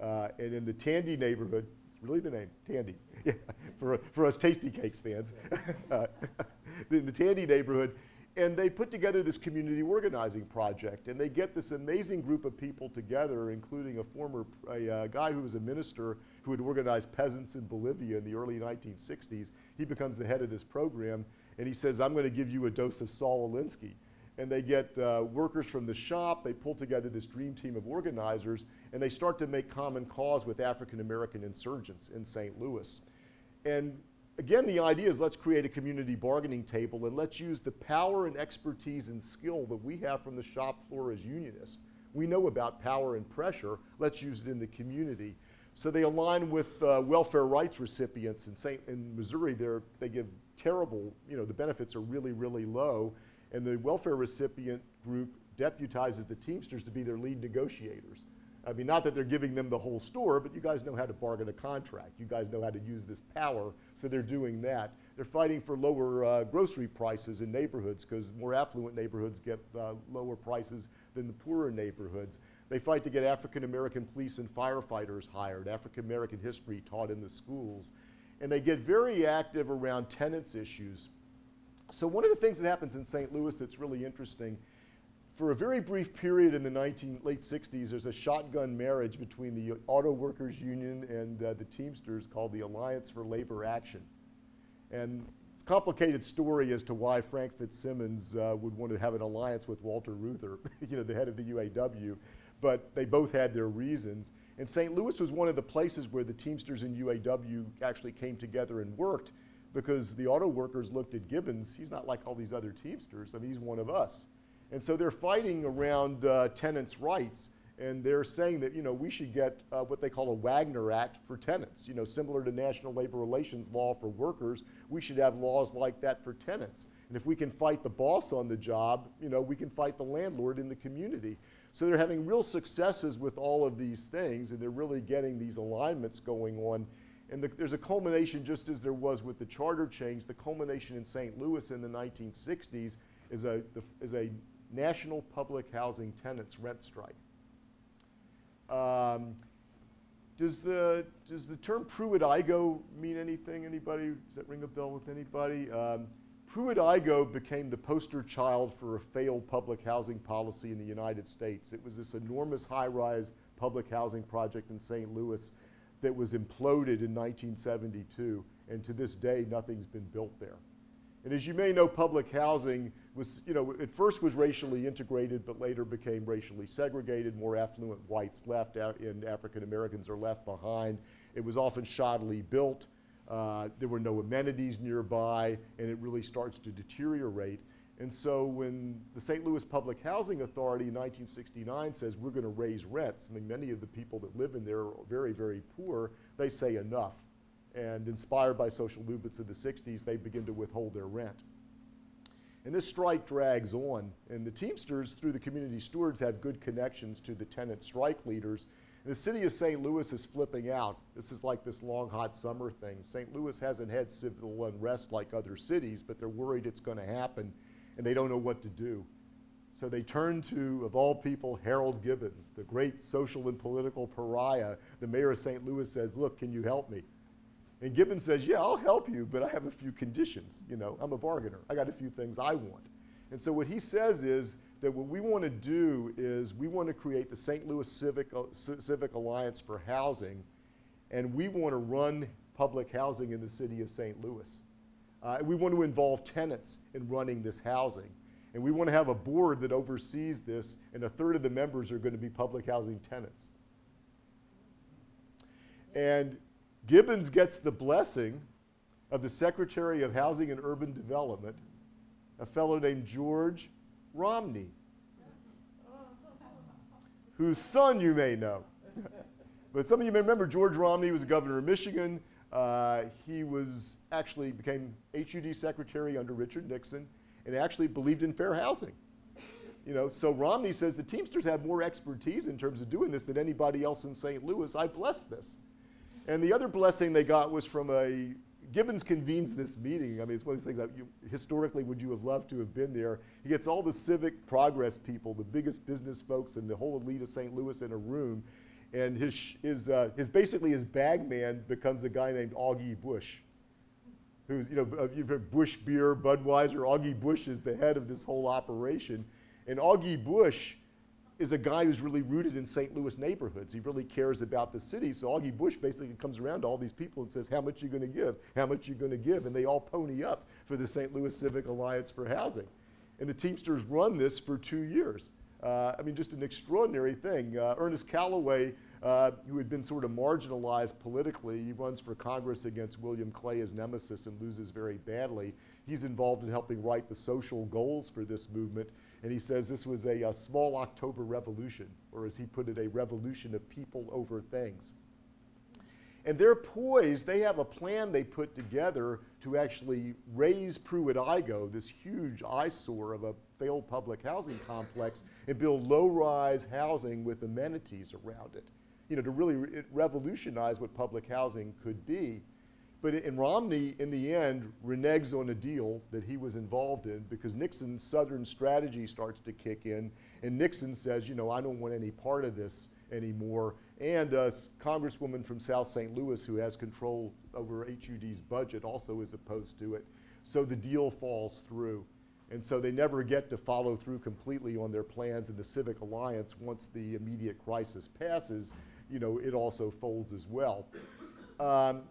Uh, and in the Tandy neighborhood, it's really the name, Tandy, yeah, for, for us Tastykakes fans, uh, in the Tandy neighborhood, and they put together this community organizing project, and they get this amazing group of people together, including a former a, uh, guy who was a minister who had organized peasants in Bolivia in the early 1960s. He becomes the head of this program, and he says, I'm going to give you a dose of Saul Alinsky. And they get uh, workers from the shop, they pull together this dream team of organizers, and they start to make common cause with African American insurgents in St. Louis. And again, the idea is let's create a community bargaining table and let's use the power and expertise and skill that we have from the shop floor as unionists. We know about power and pressure. Let's use it in the community. So they align with uh, welfare rights recipients in, Saint, in Missouri. they give terrible, you know, the benefits are really, really low. And the welfare recipient group deputizes the Teamsters to be their lead negotiators. I mean, not that they're giving them the whole store, but you guys know how to bargain a contract. You guys know how to use this power, so they're doing that. They're fighting for lower uh, grocery prices in neighborhoods because more affluent neighborhoods get uh, lower prices than the poorer neighborhoods. They fight to get African American police and firefighters hired, African American history taught in the schools. And they get very active around tenants issues. So one of the things that happens in St. Louis that's really interesting for a very brief period in the 19, late 60s, there's a shotgun marriage between the Auto Workers Union and uh, the Teamsters called the Alliance for Labor Action. And it's a complicated story as to why Frank Fitzsimmons uh, would want to have an alliance with Walter Reuther, you know, the head of the UAW, but they both had their reasons. And St. Louis was one of the places where the Teamsters and UAW actually came together and worked because the auto workers looked at Gibbons, he's not like all these other Teamsters, I mean, he's one of us. And so they're fighting around uh, tenants' rights, and they're saying that you know we should get uh, what they call a Wagner Act for tenants. You know, similar to national labor relations law for workers, we should have laws like that for tenants. And if we can fight the boss on the job, you know, we can fight the landlord in the community. So they're having real successes with all of these things, and they're really getting these alignments going on. And the, there's a culmination, just as there was with the charter change, the culmination in St. Louis in the 1960s is a, the, is a National Public Housing Tenants Rent Strike. Um, does the, does the term Pruitt-Igoe mean anything? Anybody? Does that ring a bell with anybody? Um, Pruitt-Igoe became the poster child for a failed public housing policy in the United States. It was this enormous high-rise public housing project in St. Louis that was imploded in 1972, and to this day, nothing's been built there. And as you may know, public housing was, you know, at first was racially integrated, but later became racially segregated. More affluent whites left and African Americans are left behind. It was often shoddily built. Uh, there were no amenities nearby, and it really starts to deteriorate. And so when the St. Louis Public Housing Authority in 1969 says we're going to raise rents, I mean, many of the people that live in there are very, very poor, they say enough. And inspired by social movements of the 60s, they begin to withhold their rent. And this strike drags on, and the Teamsters, through the community stewards, have good connections to the tenant strike leaders. And the city of St. Louis is flipping out. This is like this long, hot summer thing. St. Louis hasn't had civil unrest like other cities, but they're worried it's going to happen, and they don't know what to do. So they turn to, of all people, Harold Gibbons, the great social and political pariah. The mayor of St. Louis says, Look, can you help me? And Gibbons says, yeah, I'll help you, but I have a few conditions. You know, I'm a bargainer. I got a few things I want. And so what he says is that what we want to do is we want to create the St. Louis Civic, uh, Civic Alliance for Housing, and we want to run public housing in the city of St. Louis. Uh, we want to involve tenants in running this housing. And we want to have a board that oversees this, and a third of the members are going to be public housing tenants. And Gibbons gets the blessing of the Secretary of Housing and Urban Development, a fellow named George Romney, whose son you may know. but some of you may remember George Romney was governor of Michigan. Uh, he was actually became HUD secretary under Richard Nixon and actually believed in fair housing. You know, so Romney says the Teamsters have more expertise in terms of doing this than anybody else in St. Louis. I bless this. And the other blessing they got was from a Gibbons convenes this meeting. I mean, it's one of these things that you, historically would you have loved to have been there. He gets all the civic progress people, the biggest business folks, and the whole elite of St. Louis in a room. And his, his, uh, his basically his bag man becomes a guy named Augie Busch, who's, you know, heard Busch Beer, Budweiser. Augie Busch is the head of this whole operation. And Augie Busch is a guy who's really rooted in St. Louis neighborhoods. He really cares about the city. So Augie Busch basically comes around to all these people and says, how much are you going to give? How much are you going to give? And they all pony up for the St. Louis Civic Alliance for Housing. And the Teamsters run this for two years. Uh, I mean, just an extraordinary thing. Uh, Ernest Calloway, uh, who had been sort of marginalized politically, he runs for Congress against William Clay as nemesis and loses very badly. He's involved in helping write the social goals for this movement. And he says this was a, a, small October revolution, or as he put it, a revolution of people over things. And they're poised, they have a plan they put together to actually raise Pruitt-Igoe, this huge eyesore of a failed public housing complex, and build low-rise housing with amenities around it. You know, to really re revolutionize what public housing could be. But in Romney, in the end, reneges on a deal that he was involved in because Nixon's Southern strategy starts to kick in. And Nixon says, you know, I don't want any part of this anymore. And a Congresswoman from South St. Louis who has control over HUD's budget also is opposed to it. So the deal falls through. And so they never get to follow through completely on their plans in the Civic Alliance. Once the immediate crisis passes, you know, it also folds as well. Um,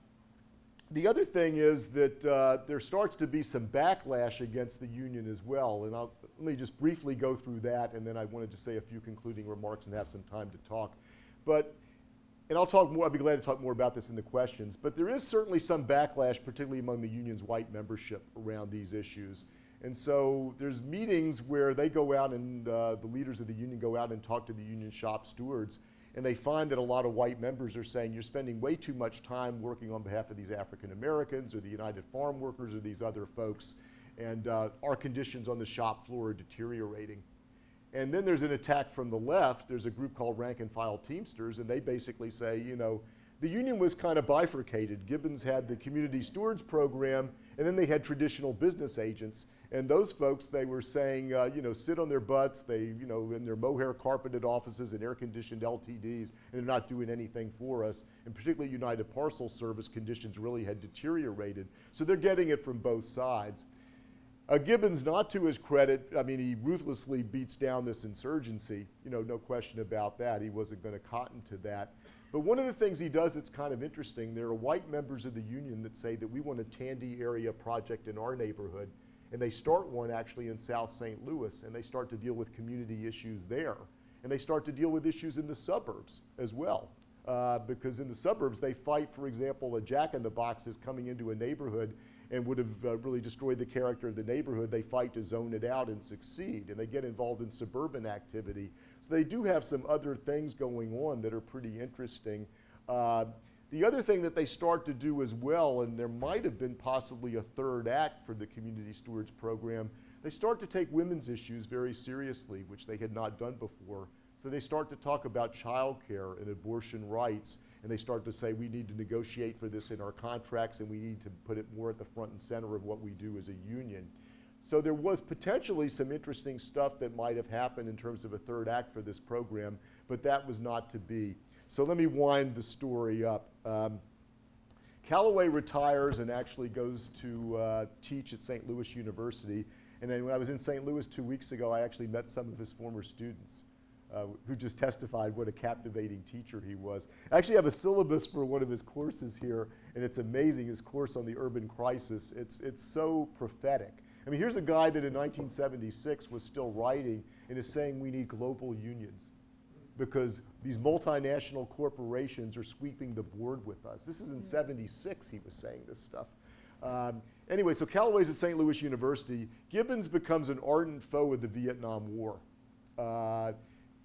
the other thing is that uh, there starts to be some backlash against the union as well. And I'll, let me just briefly go through that, and then I wanted to say a few concluding remarks and have some time to talk. But, and I'll talk more, I'll be glad to talk more about this in the questions, but there is certainly some backlash, particularly among the union's white membership around these issues. And so there's meetings where they go out and uh, the leaders of the union go out and talk to the union shop stewards and they find that a lot of white members are saying you're spending way too much time working on behalf of these African Americans or the United Farm Workers or these other folks, and uh, our conditions on the shop floor are deteriorating. And then there's an attack from the left. There's a group called Rank and File Teamsters, and they basically say, you know, the union was kind of bifurcated. Gibbons had the community stewards program, and then they had traditional business agents. And those folks, they were saying, uh, you know, sit on their butts, they, you know, in their mohair carpeted offices and air conditioned LTDs, and they're not doing anything for us. And particularly United Parcel Service conditions really had deteriorated. So they're getting it from both sides. Uh, Gibbons, not to his credit, I mean, he ruthlessly beats down this insurgency. You know, no question about that. He wasn't going to cotton to that. But one of the things he does that's kind of interesting, there are white members of the union that say that we want a Tandy area project in our neighborhood. And they start one actually in South St. Louis, and they start to deal with community issues there. And they start to deal with issues in the suburbs as well. Uh, because in the suburbs, they fight, for example, a jack in the box is coming into a neighborhood and would have uh, really destroyed the character of the neighborhood. They fight to zone it out and succeed, and they get involved in suburban activity. So they do have some other things going on that are pretty interesting. Uh, the other thing that they start to do as well, and there might have been possibly a third act for the Community Stewards Program, they start to take women's issues very seriously, which they had not done before. So they start to talk about child care and abortion rights, and they start to say we need to negotiate for this in our contracts and we need to put it more at the front and center of what we do as a union. So there was potentially some interesting stuff that might have happened in terms of a third act for this program, but that was not to be. So let me wind the story up. Um, Calloway retires and actually goes to uh, teach at St. Louis University. And then when I was in St. Louis two weeks ago, I actually met some of his former students uh, who just testified what a captivating teacher he was. I actually have a syllabus for one of his courses here, and it's amazing, his course on the urban crisis. It's, it's so prophetic. I mean, here's a guy that in 1976 was still writing and is saying we need global unions because these multinational corporations are sweeping the board with us. This is in 76 he was saying this stuff. Um, anyway, so Calloway's at St. Louis University. Gibbons becomes an ardent foe of the Vietnam War. Uh,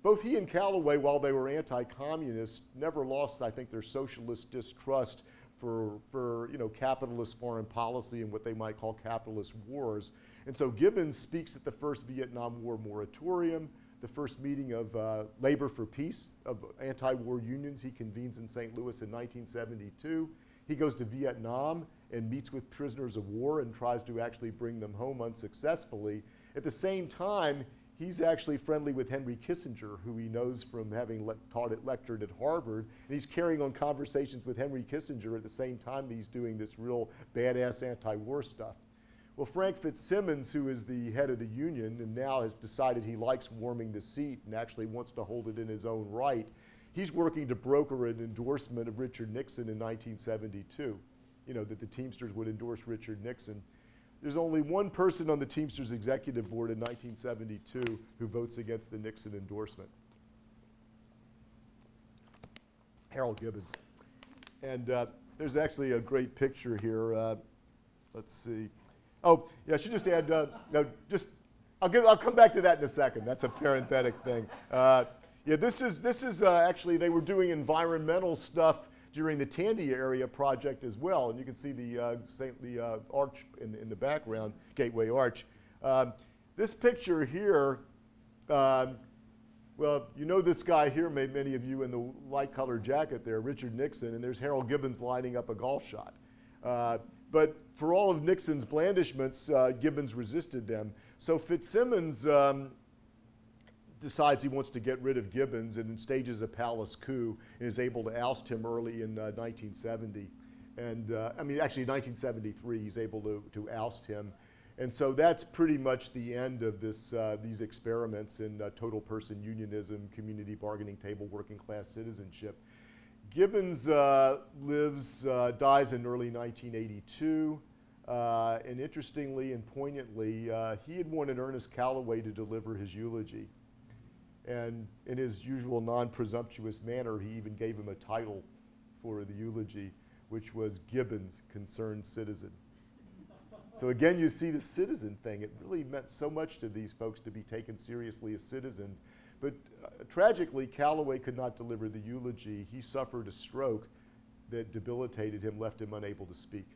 both he and Calloway, while they were anti-communist, never lost, I think, their socialist distrust for, for you know, capitalist foreign policy and what they might call capitalist wars. And so Gibbons speaks at the first Vietnam War moratorium, the first meeting of uh, Labor for Peace of anti-war unions he convenes in St. Louis in 1972. He goes to Vietnam and meets with prisoners of war and tries to actually bring them home unsuccessfully. At the same time, he's actually friendly with Henry Kissinger, who he knows from having taught at lectured at Harvard. And he's carrying on conversations with Henry Kissinger at the same time he's doing this real badass anti-war stuff. Well, Frank Fitzsimmons, who is the head of the union and now has decided he likes warming the seat and actually wants to hold it in his own right, he's working to broker an endorsement of Richard Nixon in 1972. You know, that the Teamsters would endorse Richard Nixon. There's only one person on the Teamsters executive board in 1972 who votes against the Nixon endorsement. Harold Gibbons. And uh, there's actually a great picture here. Uh, let's see. Oh, yeah, I should just add, uh, no, just, I'll, give, I'll come back to that in a second. That's a parenthetic thing. Uh, yeah, this is, this is uh, actually, they were doing environmental stuff during the Tandy area project as well. And you can see the, uh, Saint, the uh, arch in, in the background, Gateway Arch. Um, this picture here, um, well, you know this guy here, many of you in the light colored jacket there, Richard Nixon, and there's Harold Gibbons lining up a golf shot. Uh, but for all of Nixon's blandishments, uh, Gibbons resisted them. So Fitzsimmons um, decides he wants to get rid of Gibbons and stages a palace coup and is able to oust him early in uh, 1970. And uh, I mean, actually, 1973, he's able to, to oust him. And so that's pretty much the end of this, uh, these experiments in uh, total person unionism, community bargaining table, working class citizenship. Gibbons uh, lives, uh, dies in early 1982. Uh, and interestingly and poignantly, uh, he had wanted Ernest Calloway to deliver his eulogy. And in his usual non presumptuous manner, he even gave him a title for the eulogy, which was Gibbons, Concerned Citizen. So again, you see the citizen thing. It really meant so much to these folks to be taken seriously as citizens. But tragically, Calloway could not deliver the eulogy. He suffered a stroke that debilitated him, left him unable to speak.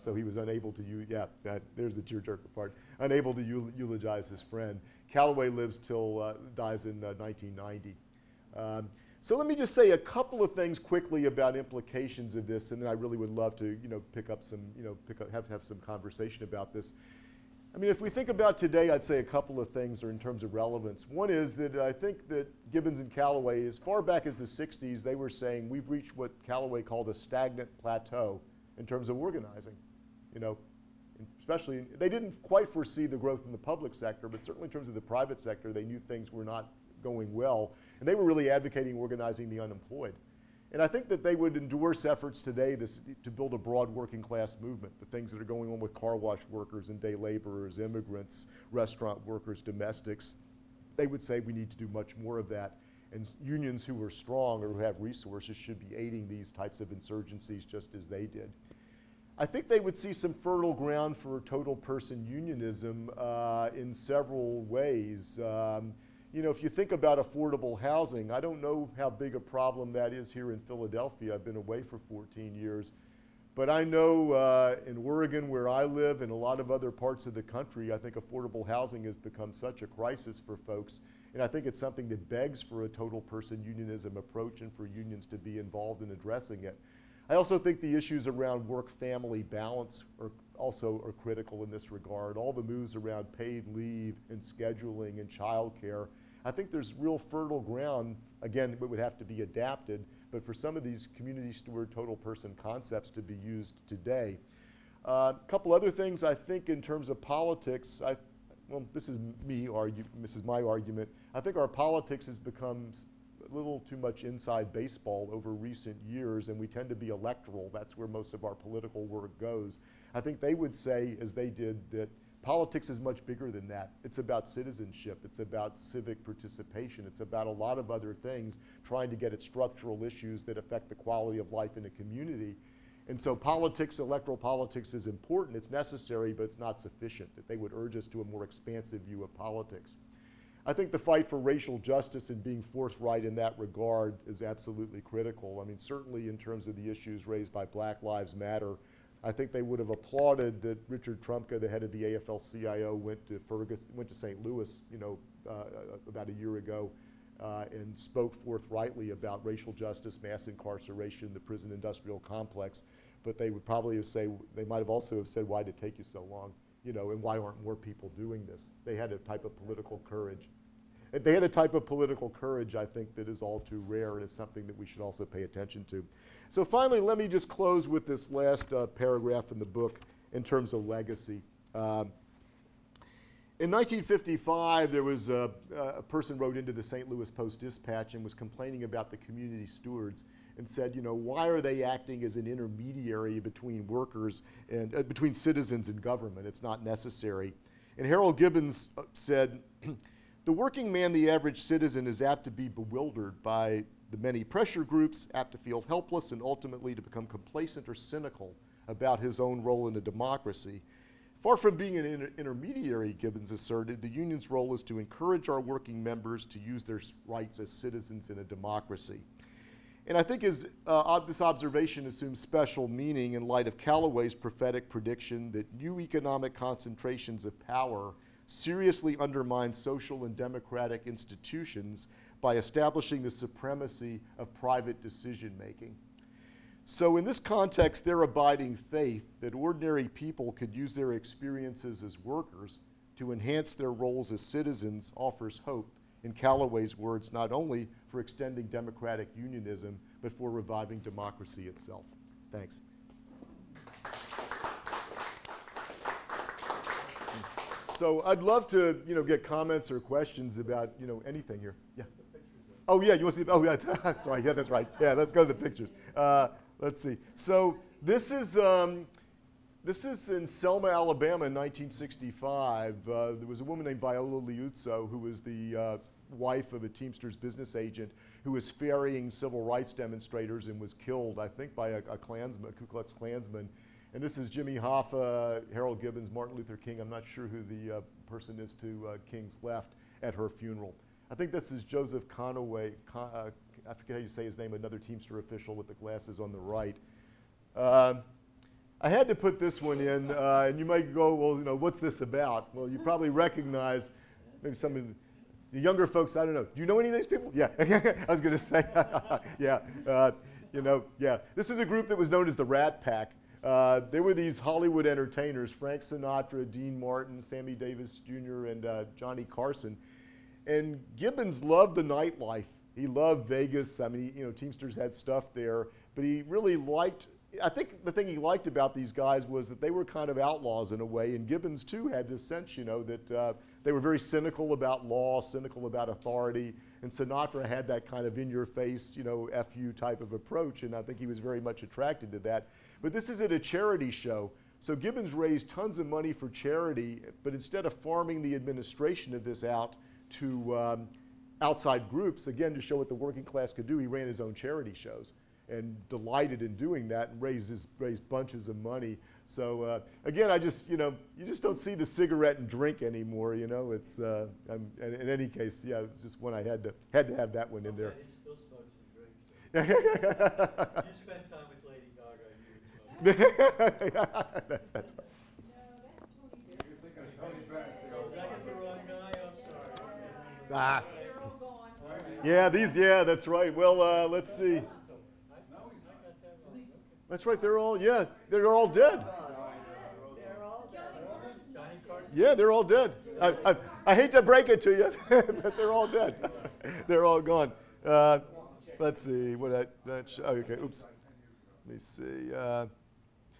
So he was unable to, yeah, that, there's the tearjerker part, unable to eulogize his friend. Calloway lives till, uh, dies in uh, 1990. Um, so let me just say a couple of things quickly about implications of this, and then I really would love to, you know, pick up some, you know, pick up, have, have some conversation about this. I mean, if we think about today, I'd say a couple of things are in terms of relevance. One is that I think that Gibbons and Calloway, as far back as the 60s, they were saying we've reached what Calloway called a stagnant plateau in terms of organizing. You know, especially, they didn't quite foresee the growth in the public sector, but certainly in terms of the private sector, they knew things were not going well. And they were really advocating organizing the unemployed. And I think that they would endorse efforts today this, to build a broad working class movement, the things that are going on with car wash workers and day laborers, immigrants, restaurant workers, domestics. They would say we need to do much more of that. And unions who are strong or who have resources should be aiding these types of insurgencies just as they did. I think they would see some fertile ground for total person unionism uh, in several ways. Um, you know, if you think about affordable housing, I don't know how big a problem that is here in Philadelphia. I've been away for 14 years. But I know uh, in Oregon, where I live, and a lot of other parts of the country, I think affordable housing has become such a crisis for folks. And I think it's something that begs for a total person unionism approach and for unions to be involved in addressing it. I also think the issues around work-family balance are also are critical in this regard. All the moves around paid leave and scheduling and childcare. I think there's real fertile ground. Again, it would have to be adapted, but for some of these community steward total person concepts to be used today. A uh, couple other things I think in terms of politics, I, well, this is me argue, this is my argument. I think our politics has become a little too much inside baseball over recent years, and we tend to be electoral. That's where most of our political work goes. I think they would say, as they did, that politics is much bigger than that. It's about citizenship. It's about civic participation. It's about a lot of other things, trying to get at structural issues that affect the quality of life in a community. And so politics, electoral politics is important, it's necessary, but it's not sufficient, that they would urge us to a more expansive view of politics. I think the fight for racial justice and being forthright in that regard is absolutely critical. I mean, certainly in terms of the issues raised by Black Lives Matter, I think they would have applauded that Richard Trumka, the head of the AFL-CIO, went to Ferguson, went to St. Louis, you know, uh, about a year ago, uh, and spoke forthrightly about racial justice, mass incarceration, the prison industrial complex. But they would probably have say they might have also have said, "Why did it take you so long?" You know, and why aren't more people doing this? They had a type of political courage. They had a type of political courage, I think, that is all too rare and is something that we should also pay attention to. So finally, let me just close with this last uh, paragraph in the book in terms of legacy. Um, in 1955, there was a, a, person wrote into the St. Louis Post-Dispatch and was complaining about the community stewards and said, you know, why are they acting as an intermediary between workers and uh, between citizens and government? It's not necessary. And Harold Gibbons uh, said, the working man, the average citizen, is apt to be bewildered by the many pressure groups, apt to feel helpless and ultimately to become complacent or cynical about his own role in a democracy. Far from being an inter intermediary, Gibbons asserted, the union's role is to encourage our working members to use their rights as citizens in a democracy. And I think his, uh, this observation assumes special meaning in light of Calloway's prophetic prediction that new economic concentrations of power seriously undermine social and democratic institutions by establishing the supremacy of private decision making. So, in this context, their abiding faith that ordinary people could use their experiences as workers to enhance their roles as citizens offers hope, in Calloway's words, not only for extending democratic unionism, but for reviving democracy itself. Thanks. So I'd love to, you know, get comments or questions about, you know, anything here. Yeah. Oh yeah, you want to see? Oh yeah, sorry. Yeah, that's right. Yeah, let's go to the pictures. Uh, let's see. So this is um, this is in Selma, Alabama, in 1965. Uh, there was a woman named Viola Liuzzo who was the uh, wife of a Teamsters business agent who was ferrying civil rights demonstrators and was killed, I think, by a, a Klansman, a Ku Klux Klansman. And this is Jimmy Hoffa, Harold Gibbons, Martin Luther King. I'm not sure who the uh, person is to uh, King's left at her funeral. I think this is Joseph Conaway. Con uh, I forget how you say his name, another Teamster official with the glasses on the right. Uh, I had to put this one in, uh, and you might go, well, you know, what's this about? Well, you probably recognize maybe some of the younger folks, I don't know. Do you know any of these people? Yeah, I was going to say, yeah, uh, you know, yeah. This is a group that was known as the Rat Pack. Uh, they were these Hollywood entertainers, Frank Sinatra, Dean Martin, Sammy Davis Jr., and uh, Johnny Carson. And Gibbons loved the nightlife. He loved Vegas. I mean, you know, Teamsters had stuff there, but he really liked I think the thing he liked about these guys was that they were kind of outlaws in a way, and Gibbons too had this sense, you know, that uh, they were very cynical about law, cynical about authority, and Sinatra had that kind of in-your-face, you know, fu type of approach, and I think he was very much attracted to that. But this is at a charity show, so Gibbons raised tons of money for charity, but instead of farming the administration of this out to um, outside groups, again to show what the working class could do, he ran his own charity shows and delighted in doing that and raises raised bunches of money. So uh, again, I just you know you just don't see the cigarette and drink anymore. You know, it's uh, in, in any case, yeah, it's just one I had to had to have that one in there.
Okay,
that's, that's right. Ah, yeah, these yeah, that's right. Well, uh, let's see. That's right. They're all yeah, they're all dead. Yeah, they're all dead. I, I, I hate to break it to you, but they're all dead. they're all gone. Uh, let's see. What I, oh, okay. Oops. Let me see. Uh,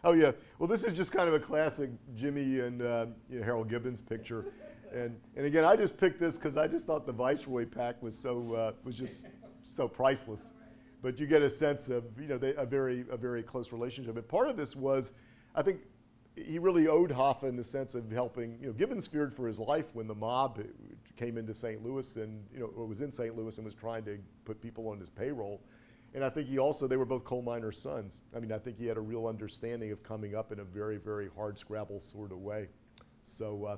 oh yeah. Well, this is just kind of a classic Jimmy and uh, you know, Harold Gibbons picture. And, and again, I just picked this because I just thought the Viceroy pack was so uh, was just so priceless. But you get a sense of you know they, a very a very close relationship. And part of this was, I think, he really owed Hoffa in the sense of helping. You know, Gibbons feared for his life when the mob came into St. Louis and you know was in St. Louis and was trying to put people on his payroll. And I think he also they were both coal miners' sons. I mean, I think he had a real understanding of coming up in a very very hard scrabble sort of way. So uh,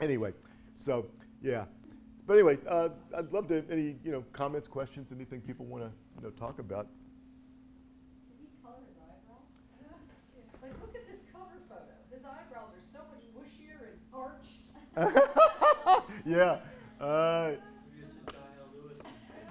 anyway, so yeah. But anyway, uh, I'd love to any you know comments, questions, anything people want to you know talk about.
Did he color his eyebrows? Like, look at this cover photo. His eyebrows are so much bushier and arched.
yeah. Uh,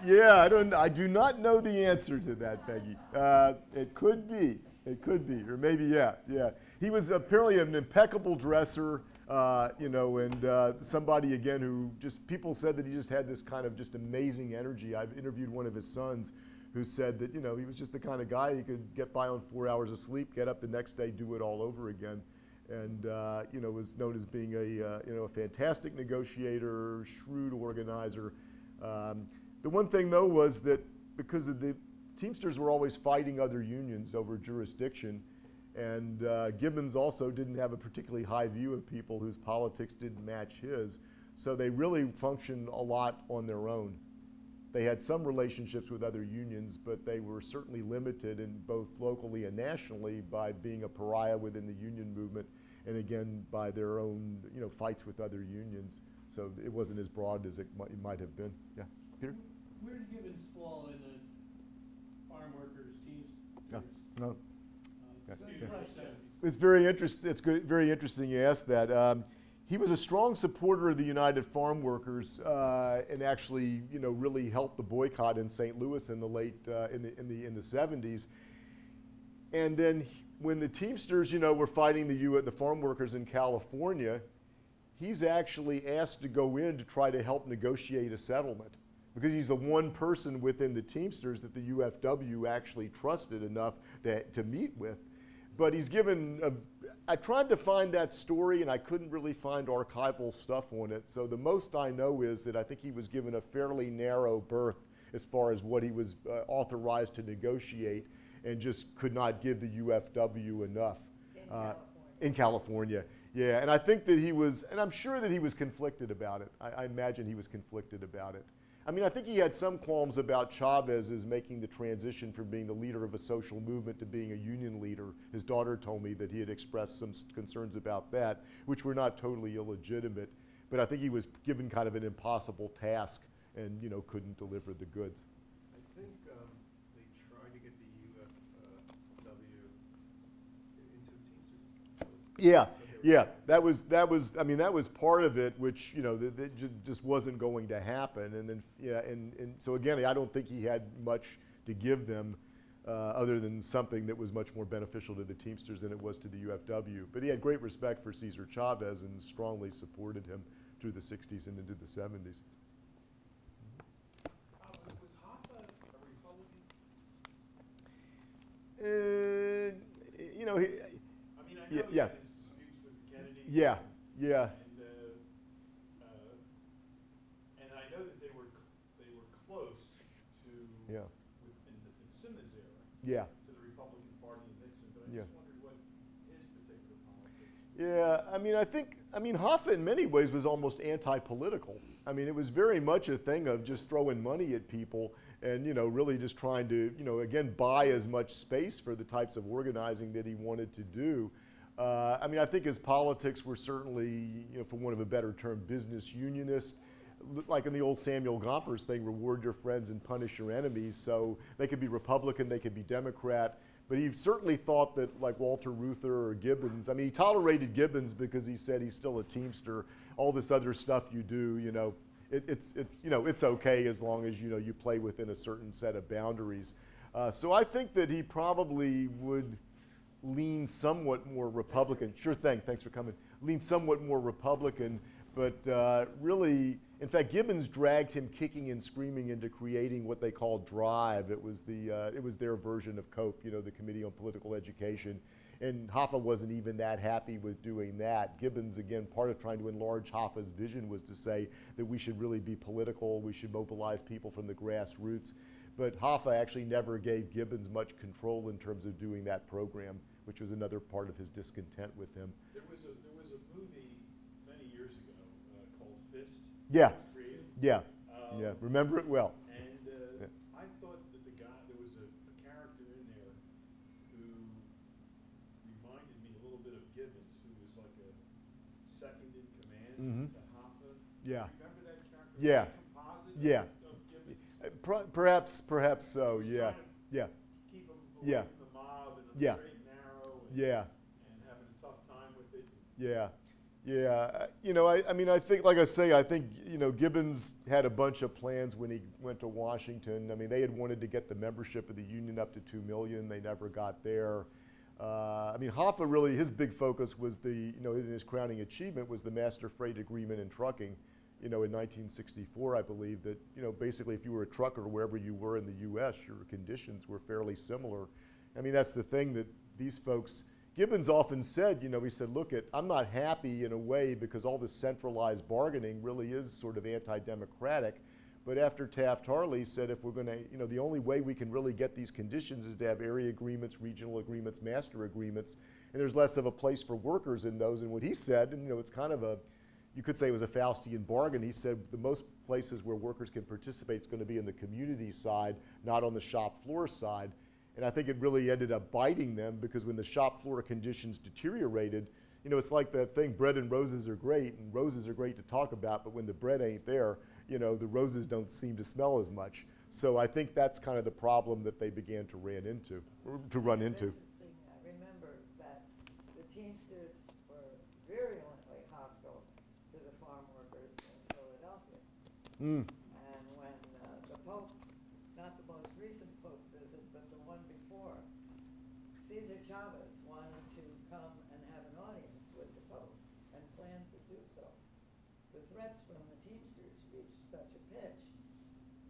Yeah, I don't. I do not know the answer to that, Peggy. Uh, it could be. It could be, or maybe yeah, yeah. He was apparently an impeccable dresser, uh, you know, and uh, somebody again who just people said that he just had this kind of just amazing energy. I've interviewed one of his sons, who said that you know he was just the kind of guy he could get by on four hours of sleep, get up the next day, do it all over again, and uh, you know was known as being a uh, you know a fantastic negotiator, shrewd organizer. Um, the one thing though was that because of the Teamsters were always fighting other unions over jurisdiction, and uh, Gibbons also didn't have a particularly high view of people whose politics didn't match his. So they really functioned a lot on their own. They had some relationships with other unions, but they were certainly limited in both locally and nationally by being a pariah within the union movement, and again by their own you know fights with other unions. So it wasn't as broad as it might, it might have been. Yeah, Peter.
Where did Gibbons fall in the farm workers, teams?
No, no.
Uh,
Yeah, yeah.
right, Seventies.
It's very interesting. It's good, very interesting you asked that. Um, he was a strong supporter of the United Farm Workers, uh, and actually, you know, really helped the boycott in St. Louis in the late uh, in the in the in the 70s. And then he- when the Teamsters, you know, were fighting the U the farm workers in California, he's actually asked to go in to try to help negotiate a settlement because he's the one person within the Teamsters that the UFW actually trusted enough to, to meet with. But he's given, a, I tried to find that story and I couldn't really find archival stuff on it. So the most I know is that I think he was given a fairly narrow berth as far as what he was uh, authorized to negotiate and just could not give the UFW enough. uh, in California, yeah. And I think that he was, and I'm sure that he was conflicted about it. I, I imagine he was conflicted about it. I mean, I think he had some qualms about Chavez's making the transition from being the leader of a social movement to being a union leader. His daughter told me that he had expressed some concerns about that, which were not totally illegitimate. But I think he was given kind of an impossible task and, you know, couldn't deliver the goods.
I think um, they tried to get the UFW into the Teamsters.
Yeah,
that they were-
yeah, that was that was. I mean, that was part of it, which you know, that, that just, just wasn't going to happen. And then, yeah, and, and so again, I don't think he had much to give them, uh, other than something that was much more beneficial to the Teamsters than it was to the UFW. But he had great respect for Cesar Chavez and strongly supported him through the '60s and into the '70s.
Uh, Was Hoffa a Republican?
Uh, Yeah,
know he
yeah.
had his disputes with Kennedy.
Yeah, yeah,
And, uh, uh, and I know that they were, they were close to,
yeah,
in the Fitzsimmons era,
yeah.
to the Republican Party in Nixon, but I
Yeah.
just wondered what his particular politics.
Yeah, I mean, I think, I mean, Hoffa in many ways was almost anti-political. I mean, it was very much a thing of just throwing money at people and, you know, really just trying to, you know, again, buy as much space for the types of organizing that he wanted to do. Uh, I mean, I think his politics were certainly, you know, for want of a better term, business unionist. Like in the old Samuel Gompers thing, reward your friends and punish your enemies. So they could be Republican, they could be Democrat. But he certainly thought that, like Walter Reuther or Gibbons, I mean, he tolerated Gibbons because he said he's still a Teamster. All this other stuff you do, you know, it, it's, it's, you know, it's okay as long as, you know, you play within a certain set of boundaries. Uh, so I think that he probably would lean somewhat more Republican. Sure thing, thanks for coming. Lean somewhat more Republican, but uh, really, in fact, Gibbons dragged him kicking and screaming into creating what they call Drive. It was the uh, it was their version of COPE, you know, the Committee on Political Education. And Hoffa wasn't even that happy with doing that. Gibbons, again, part of trying to enlarge Hoffa's vision was to say that we should really be political, we should mobilize people from the grassroots. But Hoffa actually never gave Gibbons much control in terms of doing that program, which was another part of his discontent with him.
There was a, there was a movie many years ago, uh, called Fist.
Yeah, yeah,
Um,
yeah. Remember it well.
And uh,
Yeah.
I thought that the guy, there was a, a character in there who reminded me a little bit of Gibbons, who was like a second in command
Mhm.
to Hoffa.
Yeah.
Remember that character?
Yeah.
Composite
Yeah.
of- of
Uh, Perhaps, perhaps so. Yeah, yeah,
Keep him away
Yeah.
from the mob and the
Yeah.
straight and narrow and,
yeah.
and having a tough time with it.
Yeah, yeah. You know, I, I mean, I think, like I say, I think, you know, Gibbons had a bunch of plans when he went to Washington. I mean, they had wanted to get the membership of the union up to two million. They never got there. Uh, I mean, Hoffa really, his big focus was the, you know, in his crowning achievement was the master freight agreement in trucking, you know, in 1964, I believe, that, you know, basically if you were a trucker wherever you were in the U.S., your conditions were fairly similar. I mean, that's the thing that these folks, Gibbons often said, you know, he said, look, it, I'm not happy in a way because all this centralized bargaining really is sort of anti-democratic. But after Taft-Hartley said, if we're going to, you know, the only way we can really get these conditions is to have area agreements, regional agreements, master agreements, and there's less of a place for workers in those. And what he said, and you know, it's kind of a, you could say it was a Faustian bargain. He said the most places where workers can participate is going to be in the community side, not on the shop floor side. And I think it really ended up biting them because when the shop floor conditions deteriorated, you know, it's like that thing, bread and roses are great, and roses are great to talk about, but when the bread ain't there, you know, the roses don't seem to smell as much. So I think that's kind of the problem that they began to ran into, to run into.
I remember that the Teamsters were virulently hostile to the farm workers in Philadelphia.
Mm,
And when uh, the Pope, not the most recent Pope visit, but the one before, Cesar Chavez wanted to come and have an audience with the Pope and planned to do so. The threats from the Teamsters reached such a pitch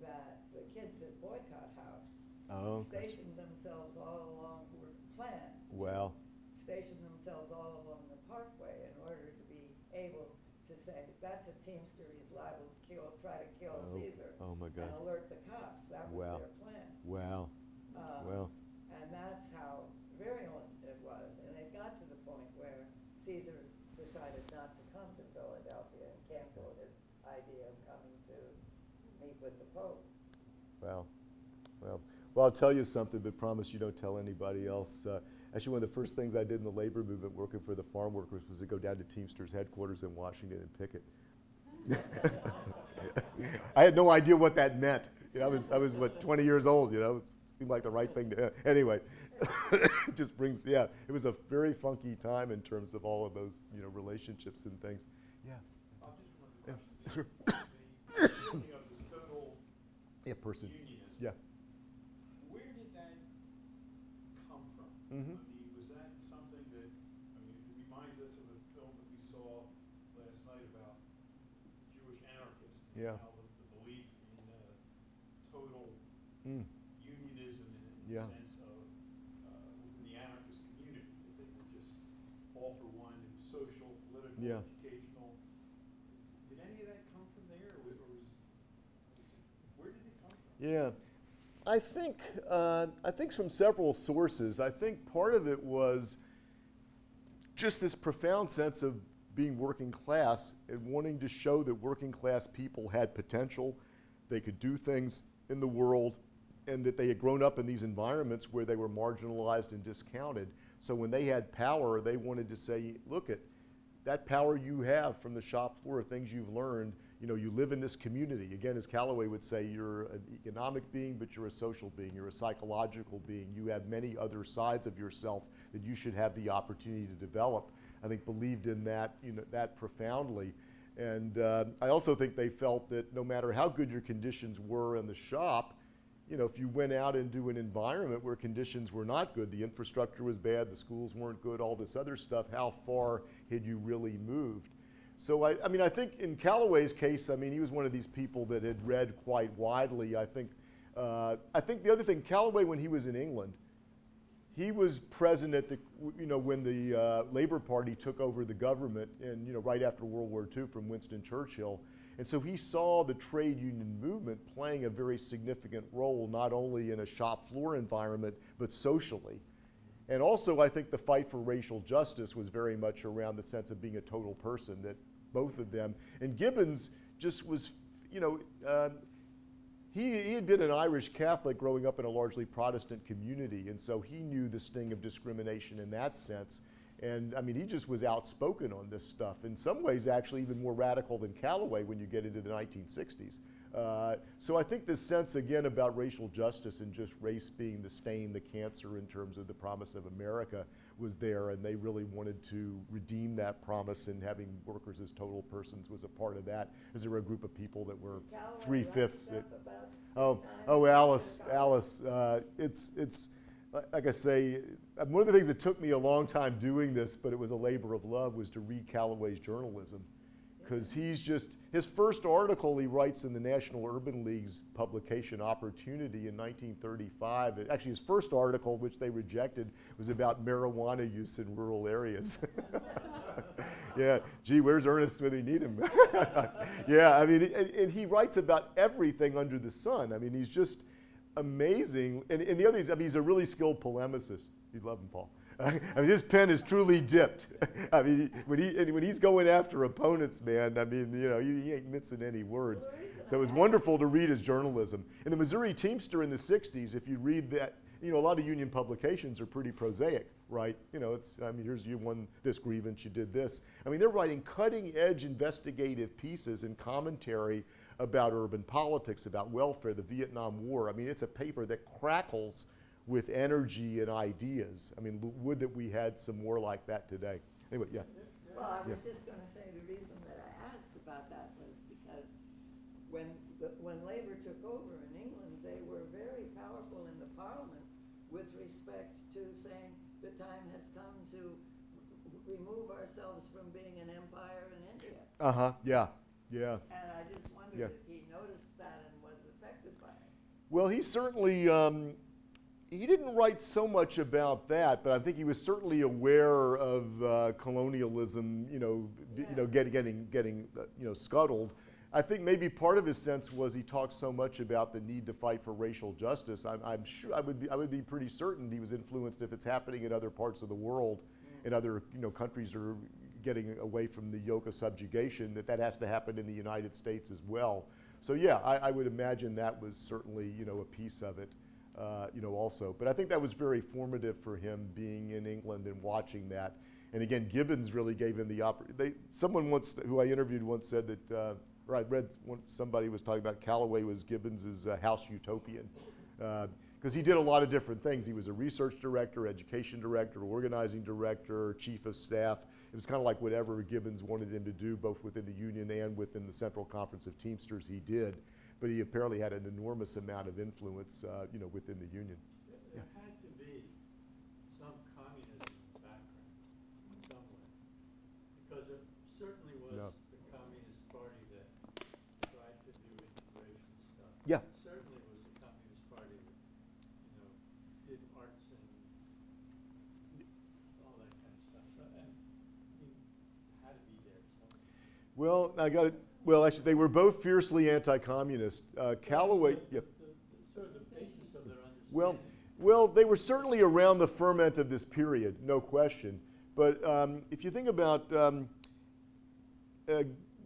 that the kids at Boycott House
Oh, okay.
stationed themselves all along, were planned to
well,
station themselves all along the parkway in order to be able to say, that's a Teamster, he's liable to kill, try to kill
Oh,
Cesar.
oh my God.
And alert the cops, that was
Wow.
their plan.
wow,
Um,
well,
And that's how virulent it was, and it got to the point where Cesar decided not to come to Philadelphia and canceled his idea of coming to meet with the Pope.
well, well. Well, I'll tell you something, but promise you don't tell anybody else. Uh, actually, one of the first things I did in the labor movement working for the farm workers was to go down to Teamsters headquarters in Washington and picket. I had no idea what that meant. You know, I was, I was what, 20 years old, you know, it seemed like the right thing to, anyway. it just brings, yeah, it was a very funky time in terms of all of those, you know, relationships and things. Yeah,
just one other question. The, the building of this total
yeah, person,
unionism.
yeah.
Where did that come from?
Mm
-hmm mean, was that something that, I mean, it reminds us of a film that we saw last night about Jewish anarchists. and
Yeah.
How the, the belief in uh, total
Mm.
unionism in, in
Yeah.
the sense of, uh, within the anarchist community, that they were just all for one, was social, political,
Yeah.
educational. Did any of that come from there, or or was, was it, where did it come from?
Yeah, I think uh, I think from several sources. I think part of it was just this profound sense of being working class and wanting to show that working class people had potential, they could do things in the world, and that they had grown up in these environments where they were marginalized and discounted. So when they had power, they wanted to say, look at that power you have from the shop floor, things you've learned, you know, you live in this community. Again, as Calloway would say, you're an economic being, but you're a social being, you're a psychological being. You have many other sides of yourself that you should have the opportunity to develop. I think believed in that, you know, that profoundly. And uh, I also think they felt that no matter how good your conditions were in the shop, you know, if you went out into an environment where conditions were not good, the infrastructure was bad, the schools weren't good, all this other stuff, how far had you really moved? So I, I mean, I think in Calloway's case, I mean, he was one of these people that had read quite widely. I think, uh, I think the other thing, Calloway, when he was in England, he was present at the, you know, when the uh, Labor Party took over the government, and you know, right after World War II from Winston Churchill, and so he saw the trade union movement playing a very significant role, not only in a shop floor environment, but socially. And also, I think the fight for racial justice was very much around the sense of being a total person, that both of them. And Gibbons just was, you know, uh, he, he had been an Irish Catholic growing up in a largely Protestant community, and so he knew the sting of discrimination in that sense. And I mean, he just was outspoken on this stuff. In some ways, actually, even more radical than Calloway when you get into the 1960s. Uh, so I think this sense again about racial justice and just race being the stain, the cancer in terms of the promise of America was there, and they really wanted to redeem that promise. And having workers as total persons was a part of that. As there were a group of people that were three fifths. Oh, oh, Alice, Alice, uh, it's, it's, like I say, one of the things that took me a long time doing this, but it was a labor of love, was to read Calloway's journalism. Because he's just, his first article he writes in the National Urban League's publication Opportunity in 1935. Actually, his first article, which they rejected, was about marijuana use in rural areas. yeah, gee, where's Ernest when they need him? yeah, I mean, and, and he writes about everything under the sun. I mean, he's just amazing. And, and the other is, I mean, he's a really skilled polemicist. You'd love him, Paul. I mean, his pen is truly dipped. I mean, when, he, and when he's going after opponents, man, I mean, you know, he, he ain't mincing any words. So it was wonderful to read his journalism. In the Missouri Teamster in the 60s, if you read that, you know, a lot of union publications are pretty prosaic, right? You know, it's, I mean, here's you won this grievance, you did this. I mean, they're writing cutting edge investigative pieces and commentary about urban politics, about welfare, the Vietnam War. I mean, it's a paper that crackles with energy and ideas. I mean, would that we had some more like that today. Anyway, yeah.
Well, I was
Yeah.
just gonna say, the reason that I asked about that was because when, the- when Labor took over in England, they were very powerful in the parliament with respect to saying the time has come to r- remove ourselves from being an empire in India.
Uh huh. Yeah. Yeah.
And I just
Yeah.
wondered if he noticed that and was affected by it.
Well, he certainly um, he didn't write so much about that, but I think he was certainly aware of uh, colonialism. You know, b- you know, get, getting getting uh, you know scuttled. I think maybe part of his sense was he talked so much about the need to fight for racial justice. I'm, I'm sure I would be I would be pretty certain he was influenced if it's happening in other parts of the world, in other you know countries are getting away from the yoke of subjugation that that has to happen in the United States as well. So yeah, I, I would imagine that was certainly you know a piece of it, uh, you know also. But I think that was very formative for him being in England and watching that. And again, Gibbons really gave him the opportunity. Someone once who I interviewed once said that, uh, or I read somebody was talking about Calloway was Gibbons's uh, house utopian. Because he did a lot of different things. He was a research director, education director, organizing director, chief of staff. It was kind of like whatever Gibbons wanted him to do, both within the union and within the Central Conference of Teamsters, he did. But he apparently had an enormous amount of influence, uh, you know, within the union.
There there had to be some communism background somewhere. Because it certainly was
No.
the Communist Party that tried to do integration stuff.
Yeah.
It Certainly was the Communist Party that, you know, did arts and all that kind of stuff. So, and had to be there. So.
Well, I got it. Well, actually, they were both fiercely anti-communist. Uh, Calloway,
The-
yep.
the- the- Sort of the basis of their understanding.
Well, well, they were certainly around the ferment of this period, no question. But um, if you think about um, uh,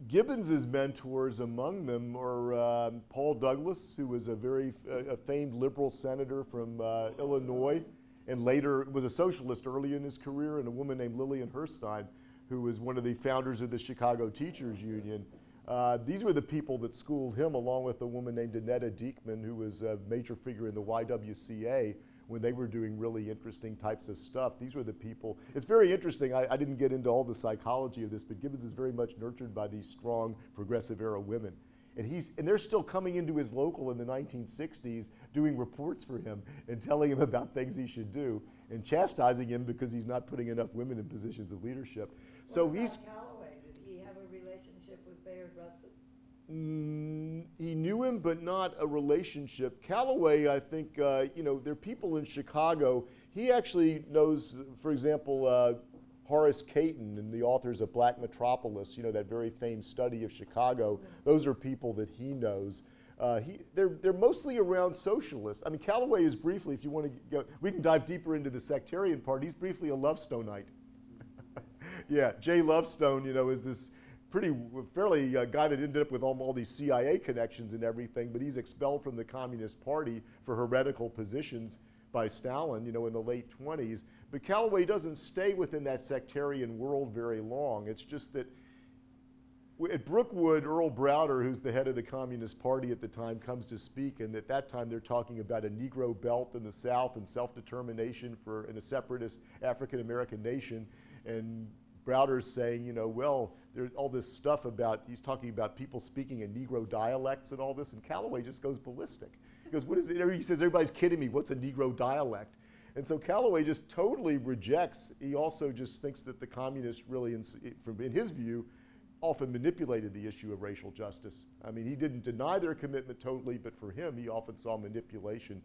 Gibbons's mentors, among them are um, Paul Douglas, who was a very uh, a famed liberal senator from uh, Illinois, and later was a socialist early in his career, and a woman named Lillian Herstein, who was one of the founders of the Chicago Teachers Union. Uh, these were the people that schooled him, along with a woman named Annetta Dieckmann, who was a major figure in the YWCA when they were doing really interesting types of stuff. These were the people. It's very interesting. I, I didn't get into all the psychology of this, but Gibbons is very much nurtured by these strong progressive era women. And, he's, and they're still coming into his local in the 1960s, doing reports for him and telling him about things he should do and chastising him because he's not putting enough women in positions of leadership. So
What about
he's,
did he have a relationship with Bayard Rustin?
Mm, he knew him, but not a relationship. Calloway, I think, uh, you know, there are people in Chicago. He actually knows, for example, uh, Horace Cayton and the authors of Black Metropolis, you know, that very famed study of Chicago. Those are people that he knows. Uh, he, they're, they're mostly around socialists. I mean, Calloway is briefly, if you want to go, we can dive deeper into the sectarian part, he's briefly a Lovestonite. yeah, Jay Lovestone, you know, is this pretty fairly uh, guy that ended up with all, all these CIA connections and everything, but he's expelled from the Communist Party for heretical positions by Stalin, you know, in the late 20s. But Calloway doesn't stay within that sectarian world very long. It's just that at Brookwood, Earl Browder, who's the head of the Communist Party at the time, comes to speak, and at that time they're talking about a Negro belt in the South and self-determination for in a separatist African American nation. And Browder's saying, you know, well, there's all this stuff about, he's talking about people speaking in Negro dialects and all this, and Calloway just goes ballistic. He goes, what is it? He says, everybody's kidding me, what's a Negro dialect? And so Calloway just totally rejects, he also just thinks that the communists really, in, from, in his view, often manipulated the issue of racial justice. I mean, he didn't deny their commitment totally, but for him, he often saw manipulation.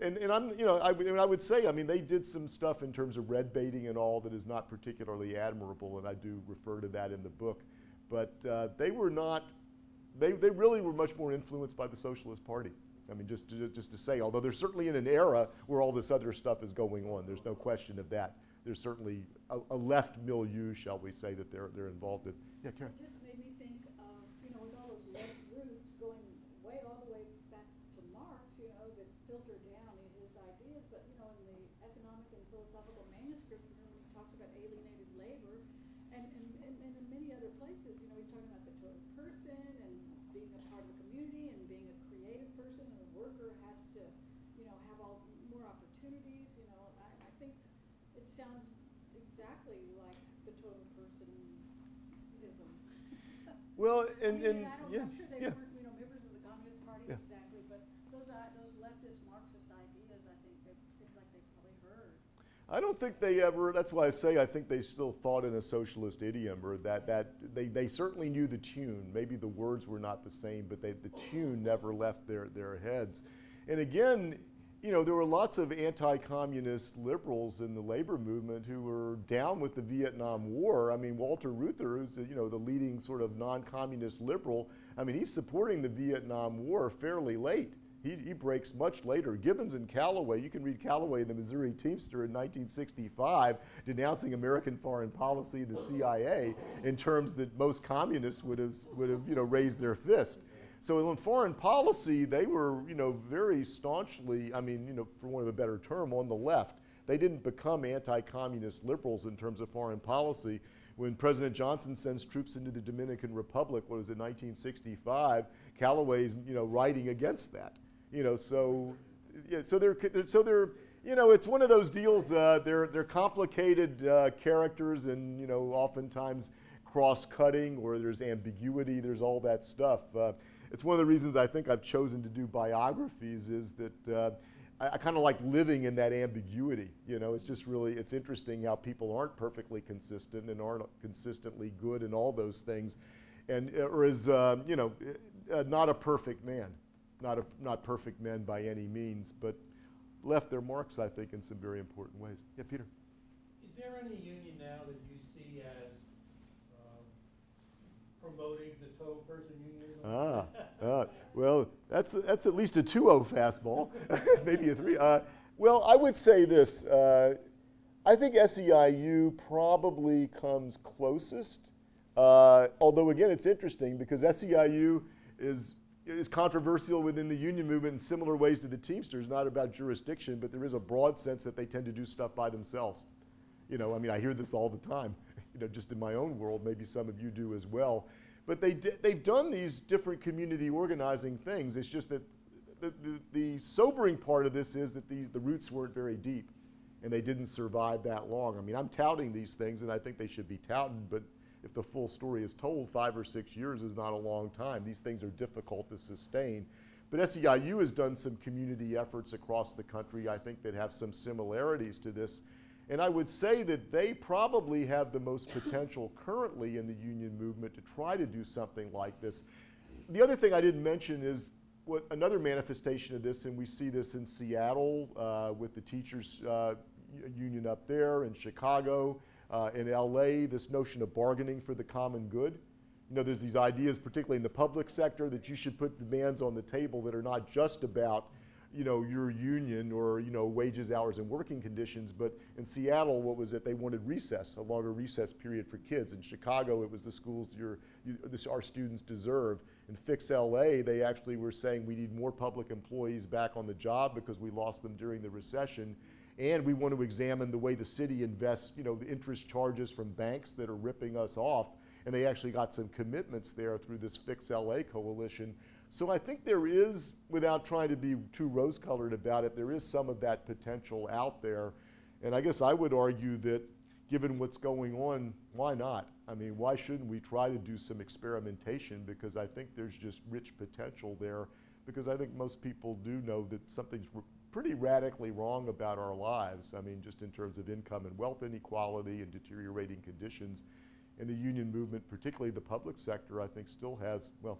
And, and I'm, you know, I, would- and I would say, I mean, they did some stuff in terms of red baiting and all that is not particularly admirable, and I do refer to that in the book. But uh, they were not, they, they really were much more influenced by the Socialist Party. I mean, just to, just to say, although they're certainly in an era where all this other stuff is going on, there's no question of that. There's certainly a, a left milieu, shall we say, that they're, they're involved in. Yeah, Karen.
Just made me think of, you know, with all those left roots going way, all the way back to Marx, you know, that filter down in his ideas, but, you know, in the economic and philosophical manuscript, you know, when he talks about alienated labor, and, and, and, and in many other places, you know, he's talking about the total person and being a part of the community and being a creative person, and the worker has to, you know, have all, more opportunities, you know, I, I think it sounds exactly like the total personism.
Well,
I
and,
mean,
and
I don't,
yeah,
I'm sure they
yeah.
weren't, you know, members of the Communist Party
Yeah.
exactly, but those, i- those leftist Marxist ideas, I think, they, seems like they probably heard.
I don't think they ever, that's why I say I think they still thought in a socialist idiom, or that, that they, they certainly knew the tune. Maybe the words were not the same, but they, the tune never left their, their heads. And again, you know, there were lots of anti-communist liberals in the labor movement who were down with the Vietnam War. I mean, Walter Reuther, who's the, you know the leading sort of non-communist liberal, I mean, he's supporting the Vietnam War fairly late. He, he breaks much later. Gibbons and Calloway, you can read Calloway in the Missouri Teamster in 1965 denouncing American foreign policy, the CIA, in terms that most communists would have, would have you know, raised their fist. So in foreign policy, they were, you know, very staunchly, I mean, you know, for want of a better term, on the left. They didn't become anti-communist liberals in terms of foreign policy. When President Johnson sends troops into the Dominican Republic, what was it, 1965, Calloway's, you know, writing against that. You know, so, yeah, so they're, so they're, you know, it's one of those deals. Uh, they're they're complicated uh, characters, and you know, oftentimes cross-cutting, or there's ambiguity. There's all that stuff. Uh, it's one of the reasons I think I've chosen to do biographies is that uh, I, I kind of like living in that ambiguity. You know, it's just really it's interesting how people aren't perfectly consistent and aren't consistently good and all those things, and or is uh, you know uh, not a perfect man, not a not perfect men by any means, but left their marks I think in some very important ways. Yeah, Peter.
Is there any union now that you see as um, promoting the tow person union.
Ah, ah, well, that's, that's at least a 2-0 fastball, maybe a 3. Uh, well, I would say this. Uh, I think SEIU probably comes closest. Uh, although, again, it's interesting because SEIU is, is controversial within the union movement in similar ways to the Teamsters, not about jurisdiction, but there is a broad sense that they tend to do stuff by themselves. You know, I mean, I hear this all the time, you know, just in my own world, maybe some of you do as well. But they they've done these different community organizing things. It's just that the, the, the sobering part of this is that the roots weren't very deep and they didn't survive that long. I mean, I'm touting these things and I think they should be touted, but if the full story is told, five or six years is not a long time. These things are difficult to sustain. But SEIU has done some community efforts across the country, I think, that have some similarities to this. And I would say that they probably have the most potential currently in the union movement to try to do something like this. The other thing I didn't mention is what another manifestation of this, and we see this in Seattle uh, with the teachers uh, union up there, in Chicago, uh, in LA, this notion of bargaining for the common good. You know, there's these ideas, particularly in the public sector, that you should put demands on the table that are not just about you know, your union or, you know, wages, hours, and working conditions. But in Seattle, what was it? They wanted recess, a longer recess period for kids. In Chicago, it was the schools your, you, this, our students deserve. In Fix LA, they actually were saying we need more public employees back on the job because we lost them during the recession. And we want to examine the way the city invests, you know, the interest charges from banks that are ripping us off. And they actually got some commitments there through this Fix LA coalition so I think there is, without trying to be too rose colored about it, there is some of that potential out there. And I guess I would argue that given what's going on, why not? I mean, why shouldn't we try to do some experimentation? Because I think there's just rich potential there. Because I think most people do know that something's pretty radically wrong about our lives. I mean, just in terms of income and wealth inequality and deteriorating conditions. And the union movement, particularly the public sector, I think still has, well,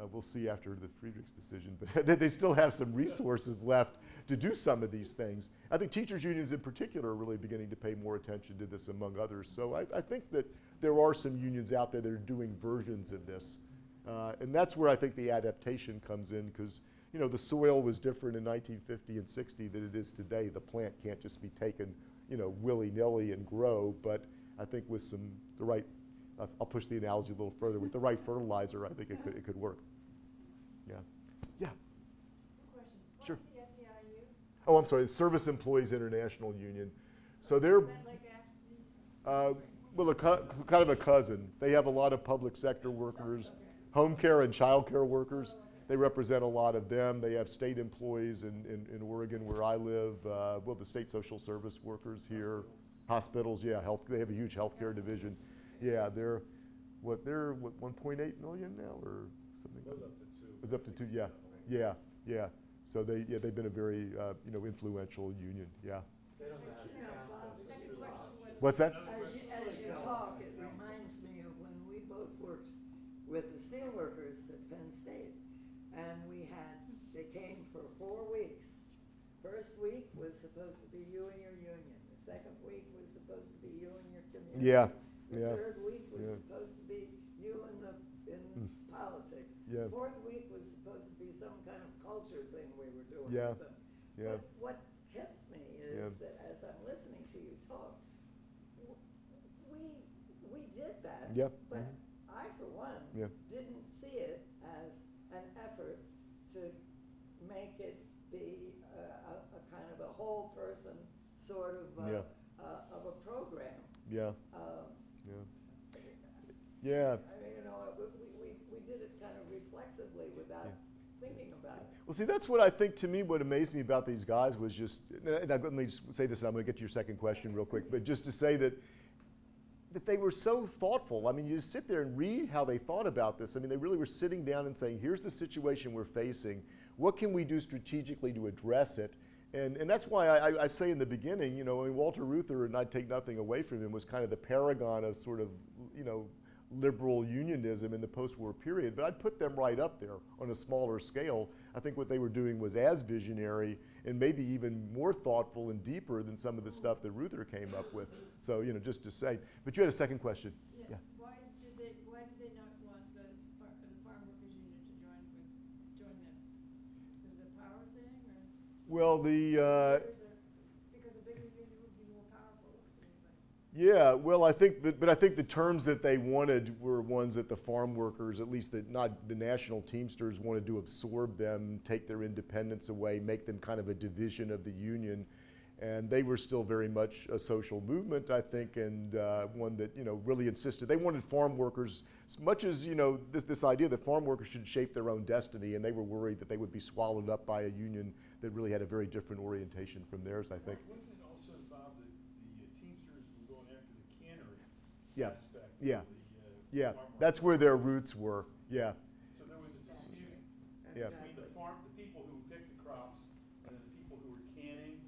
uh, we'll see after the Friedrichs decision, but they still have some resources left to do some of these things. I think teachers' unions in particular are really beginning to pay more attention to this among others. So I, I think that there are some unions out there that are doing versions of this. Uh, and that's where I think the adaptation comes in because you know, the soil was different in 1950 and 60 than it is today. The plant can't just be taken, you know, willy-nilly and grow, but I think with some, the right I'll push the analogy a little further. With the right fertilizer, I think it could, it could work. Yeah. Yeah.
Two questions.
Sure.
What's the SEIU?
Oh, I'm sorry. The Service Employees International Union. So they're
Is that like
uh, well, a kind of a cousin. They have a lot of public sector workers, home care and child care workers. They represent a lot of them. They have state employees in, in, in Oregon where I live. Uh, well, the state social service workers here, hospitals. Yeah, health. They have a huge healthcare division. Yeah, they're what they're what 1.8 million now or something.
Goes up to two.
It's up to two. Yeah, yeah, yeah. So they yeah they've been a very uh, you know influential union. Yeah.
They don't have to
You know,
count
Bob,
those
Second question
What's that?
As you, as you talk, it reminds me of when we both worked with the steelworkers at Penn State. And we had, they came for four weeks. First week was supposed to be you and your union. The second week was supposed to be you and your community.
Yeah,
The
yeah,
third week was
yeah.
supposed to be you in the, in
Mm.
politics.
Yeah.
Fourth week was supposed to be some kind of culture thing we were doing
Yeah.
with them.
yeah,
But what hits me
Yeah.
is that as I'm listening to you talk, w- we, we did that.
Yeah.
But I, for one,
Yeah.
didn't see it as an effort to make it be a, a, a kind of a whole person sort of,
Yeah.
uh, uh, of a program.
Yeah, yeah.
I mean, you know, we, we, we did it kind of reflexively without thinking about it.
Well, see, that's what I think. To me, what amazed me about these guys was just. And I, let me just say this, and I'm going to get to your second question real quick. But just to say that that they were so thoughtful. I mean, you just sit there and read how they thought about this. I mean, they really were sitting down and saying, "Here's the situation we're facing. What can we do strategically to address it?" And, and that's why I, I- I say in the beginning, you know, I mean, Walter Reuther, and I take nothing away from him, was kind of the paragon of sort of, you know, liberal unionism in the post-war period, but I'd put them right up there on a smaller scale. I think what they were doing was as visionary and maybe even more thoughtful and deeper than some of the stuff that Reuther came up with. So, you know, just to say. But you had a second question. Yeah. yeah.
Why, did they, why did they not want
the, far, the farm
workers union to join, with, join them? Was it a power thing? Or? Well, the...
Uh, Yeah, well, I think, but, but I think the terms that they wanted were ones that the farm workers, at least the, not the national Teamsters, wanted to absorb them, take their independence away, make them kind of a division of the union. And they were still very much a social movement, I think, and uh, one that you know really insisted. They wanted farm workers, as much as you know this, this idea that farm workers should shape their own destiny, and they were worried that they would be swallowed up by a union that really had a very different orientation from theirs. I think. Yeah,
aspect of
yeah.
the, uh,
Yeah,
farm work?
that's where their roots were. Yeah,
So there was a dispute
Yeah.
between the farm, the people who picked the crops and the people who were canning,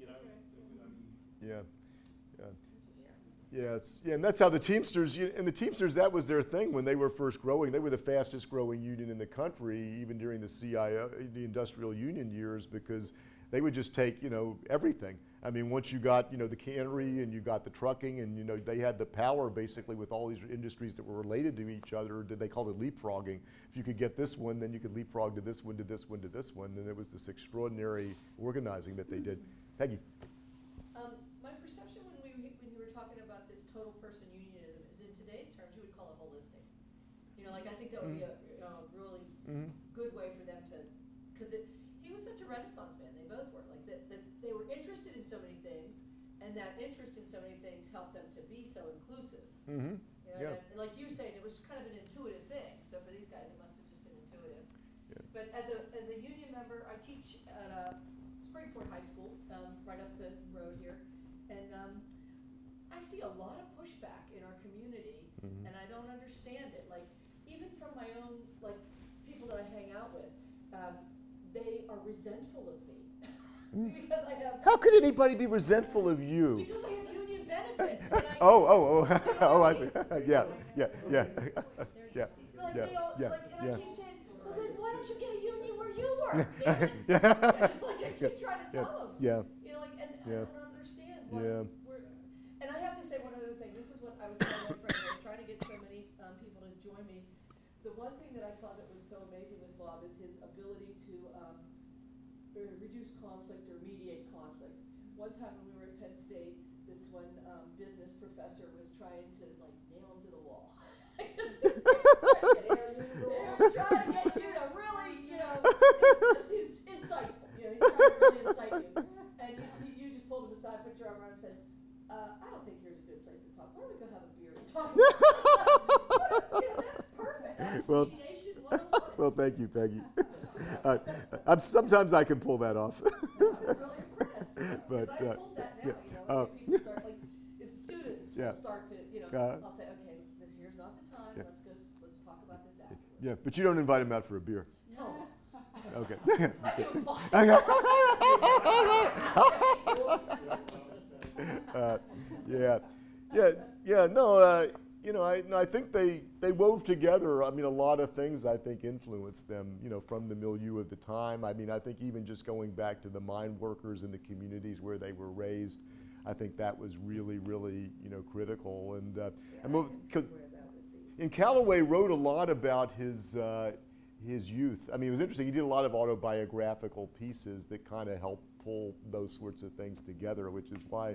you know, I mean,
yeah, yeah. Yeah, it's, yeah, and that's how the Teamsters, you- and the Teamsters, that was their thing when they were first growing. They were the fastest growing union in the country, even during the CIO, the industrial union years, because they would just take, you know, everything. I mean, once you got, you know, the cannery and you got the trucking and, you know, they had the power basically with all these industries that were related to each other. Did They called it leapfrogging. If you could get this one, then you could leapfrog to this one, to this one, to this one. And it was this extraordinary organizing that they did. Peggy?
Um, my perception when we, when you were talking about this total person unionism is in today's terms, you would call it holistic. You know, like, I think that would be a really
Mm-hmm.
good way for them to, cause it, he was such a renaissance man, they both were, like, that, that they were interested in so many things, and that interest in so many things helped them to be so inclusive.
Mm-hmm.
You know,
Yeah.
and like you said, it was kind of an intuitive thing, so for these guys, it must have just been intuitive.
Yeah.
But as a, as a union member, I teach at, uh, Springford High School, um, right up the road here, and, um, I see a lot of pushback in our community,
Mhm.
and I don't understand it, like, even from my own, like, people that I hang out with, um, they are resentful of me. Because I have,
How could anybody be resentful of you?
because I have union benefits, and I.
Oh, oh, oh, oh, I see. Yeah, yeah, yeah, yeah,
Like
yeah,
they all,
yeah,
like, and
yeah.
I keep saying, well then why don't you get a union where you work?
Yeah.
I keep trying to
Yeah,
tell them.
yeah,
You know, like, and I
Yeah.
don't understand why
Yeah.
we're, and I have to say one other thing, this is what I was telling my friend, I was trying to get so many, um, people to join me. The one thing that I saw that was so amazing with Bob is his ability to, um, reduce conflict or mediate conflict. One time when we were at Penn State, this one, um, business professor was trying to like nail him to the wall. I just- He was trying to get you to really, you know, just, he was insightful, you know, he's trying to really incite you. And you, you- just pulled him aside, put your arm around him and said, uh, I don't think here's a good place to talk, why don't we go have a beer and talk? You know, that's perfect, that's
Well-
mediation one one.
well, thank you, Peggy. Uh, I'm, sometimes I can pull that off.
I was really impressed,
But,
I
uh,
pulled that
yeah,
now, you know,
uh,
like people start, like, if students
Yeah.
will start to, you know,
Uh,
I'll say, okay, here's not the time,
Yeah.
let's go, let's talk about this afterwards.
Yeah, but you don't invite him out for a beer.
No,
Okay.
I give him five.
Uh, yeah, yeah, yeah. No, uh, you know, I, no, I think they they wove together. I mean, a lot of things I think influenced them. You know, from the milieu of the time. I mean, I think even just going back to the mine workers in the communities where they were raised, I think that was really, really, you know, critical. And uh,
Yeah,
I
I
mean,
can see
'cause-
where that would be.
and Calloway wrote a lot about his uh, his youth. I mean, it was interesting. He did a lot of autobiographical pieces that kind of helped pull those sorts of things together, which is why,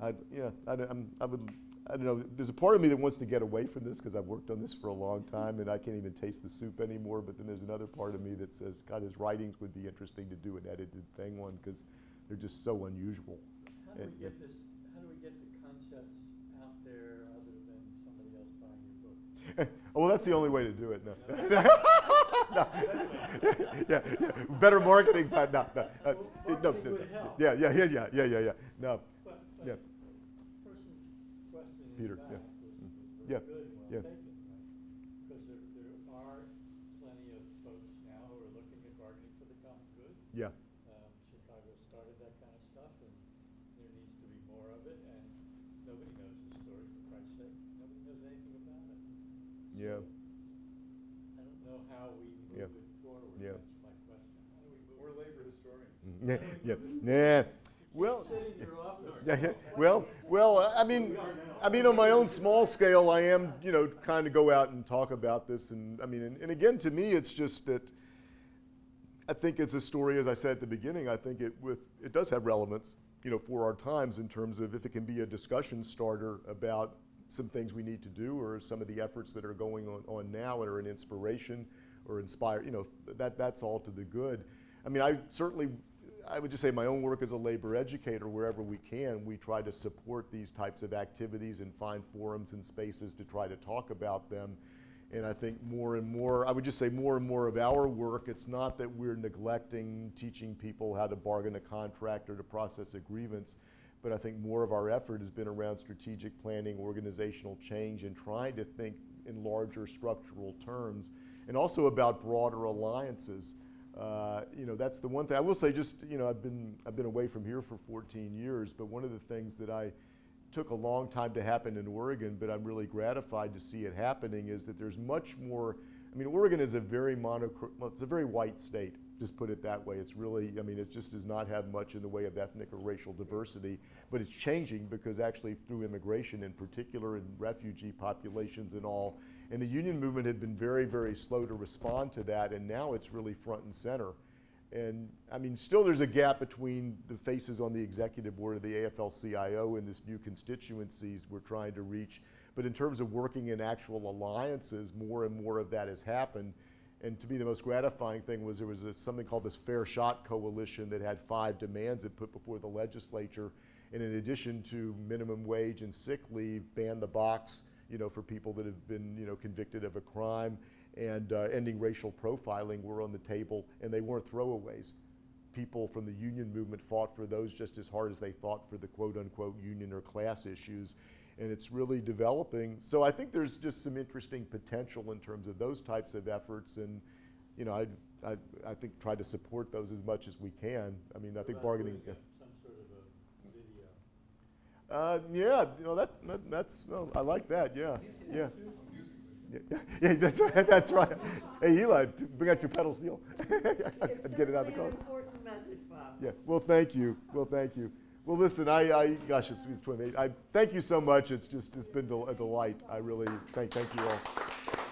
I yeah, I, don't- I'm, I would. I don't know. There's a part of me that wants to get away from this because I've worked on this for a long time and I can't even taste the soup anymore. But then there's another part of me that says, God, his writings would be interesting to do an edited thing on because they're just so unusual.
How do we get this, how do we get the concepts out there other than somebody else buying your book?
Oh, well, that's the only way to do it. No. No. yeah, yeah, better marketing, but no, no, uh, no,
marketing
no,
would help.
yeah, yeah, yeah, yeah, yeah, yeah, yeah. No,
But, but
Yeah. Peter, yeah.
was, was
Yeah,
good well
yeah.
taken, right? Because there, there are plenty of folks now who are looking at bargaining for the common good.
yeah,
Um, Chicago started that kind of stuff, and there needs to be more of it, and nobody knows the story, for Christ's sake. Nobody knows anything about it.
Yeah.
I don't know how we
Yeah.
move it forward,
Yeah.
that's my question. How do we move
We're labor historians. Mm-hmm.
Yeah, yeah, yeah. Well,
Sit in your office.
yeah, yeah. Well, well, uh, I mean, I mean, on my own small scale, I am, you know, kind of go out and talk about this, and I mean, and, and again, to me, it's just that I think it's a story, as I said at the beginning, I think it with, it does have relevance, you know, for our times in terms of if it can be a discussion starter about some things we need to do or some of the efforts that are going on, on now and are an inspiration or inspire, you know, that, that's all to the good. I mean, I certainly, I would just say my own work as a labor educator, wherever we can, we try to support these types of activities and find forums and spaces to try to talk about them. And I think more and more, I would just say more and more of our work, it's not that we're neglecting teaching people how to bargain a contract or to process a grievance, but I think more of our effort has been around strategic planning, organizational change, and trying to think in larger structural terms, and also about broader alliances. Uh, you know, that's the one thing I will say. Just you know, I've been I've been away from here for 14 years, but one of the things that I took a long time to happen in Oregon, but I'm really gratified to see it happening, is that there's much more. I mean, Oregon is a very mono, it's a very white state, just put it that way. It's really, I mean, it just does not have much in the way of ethnic or racial diversity, but it's changing because actually through immigration in particular and refugee populations and all, and the union movement had been very, very slow to respond to that, and now it's really front and center. And I mean, still there's a gap between the faces on the executive board of the AFL-CIO and this new constituencies we're trying to reach. But in terms of working in actual alliances, more and more of that has happened. And to me, the most gratifying thing was there was a, something called this Fair Shot Coalition that had five demands it put before the legislature. And in addition to minimum wage and sick leave, ban the box, you know, for people that have been, you know, convicted of a crime, and uh, ending racial profiling were on the table, and they weren't throwaways. People from the union movement fought for those just as hard as they fought for the quote unquote union or class issues. And it's really developing. So I think there's just some interesting potential in terms of those types of efforts. And, you know, I, I, I think try to support those as much as we can. I mean, I think bargaining.
Oregon, Some sort of a video.
Uh, yeah, you know, that, that that's, well, I like that, yeah, yeah. Yeah, yeah, that's right, that's right. Hey, Eli, bring out your pedal steel. And get it out of the car.
an important message, Bob.
Yeah, well, thank you, well, thank you. Well, listen, I, I, gosh, it's, it's 28. I, thank you so much. It's just, it's been a delight. I really, thank, thank you all.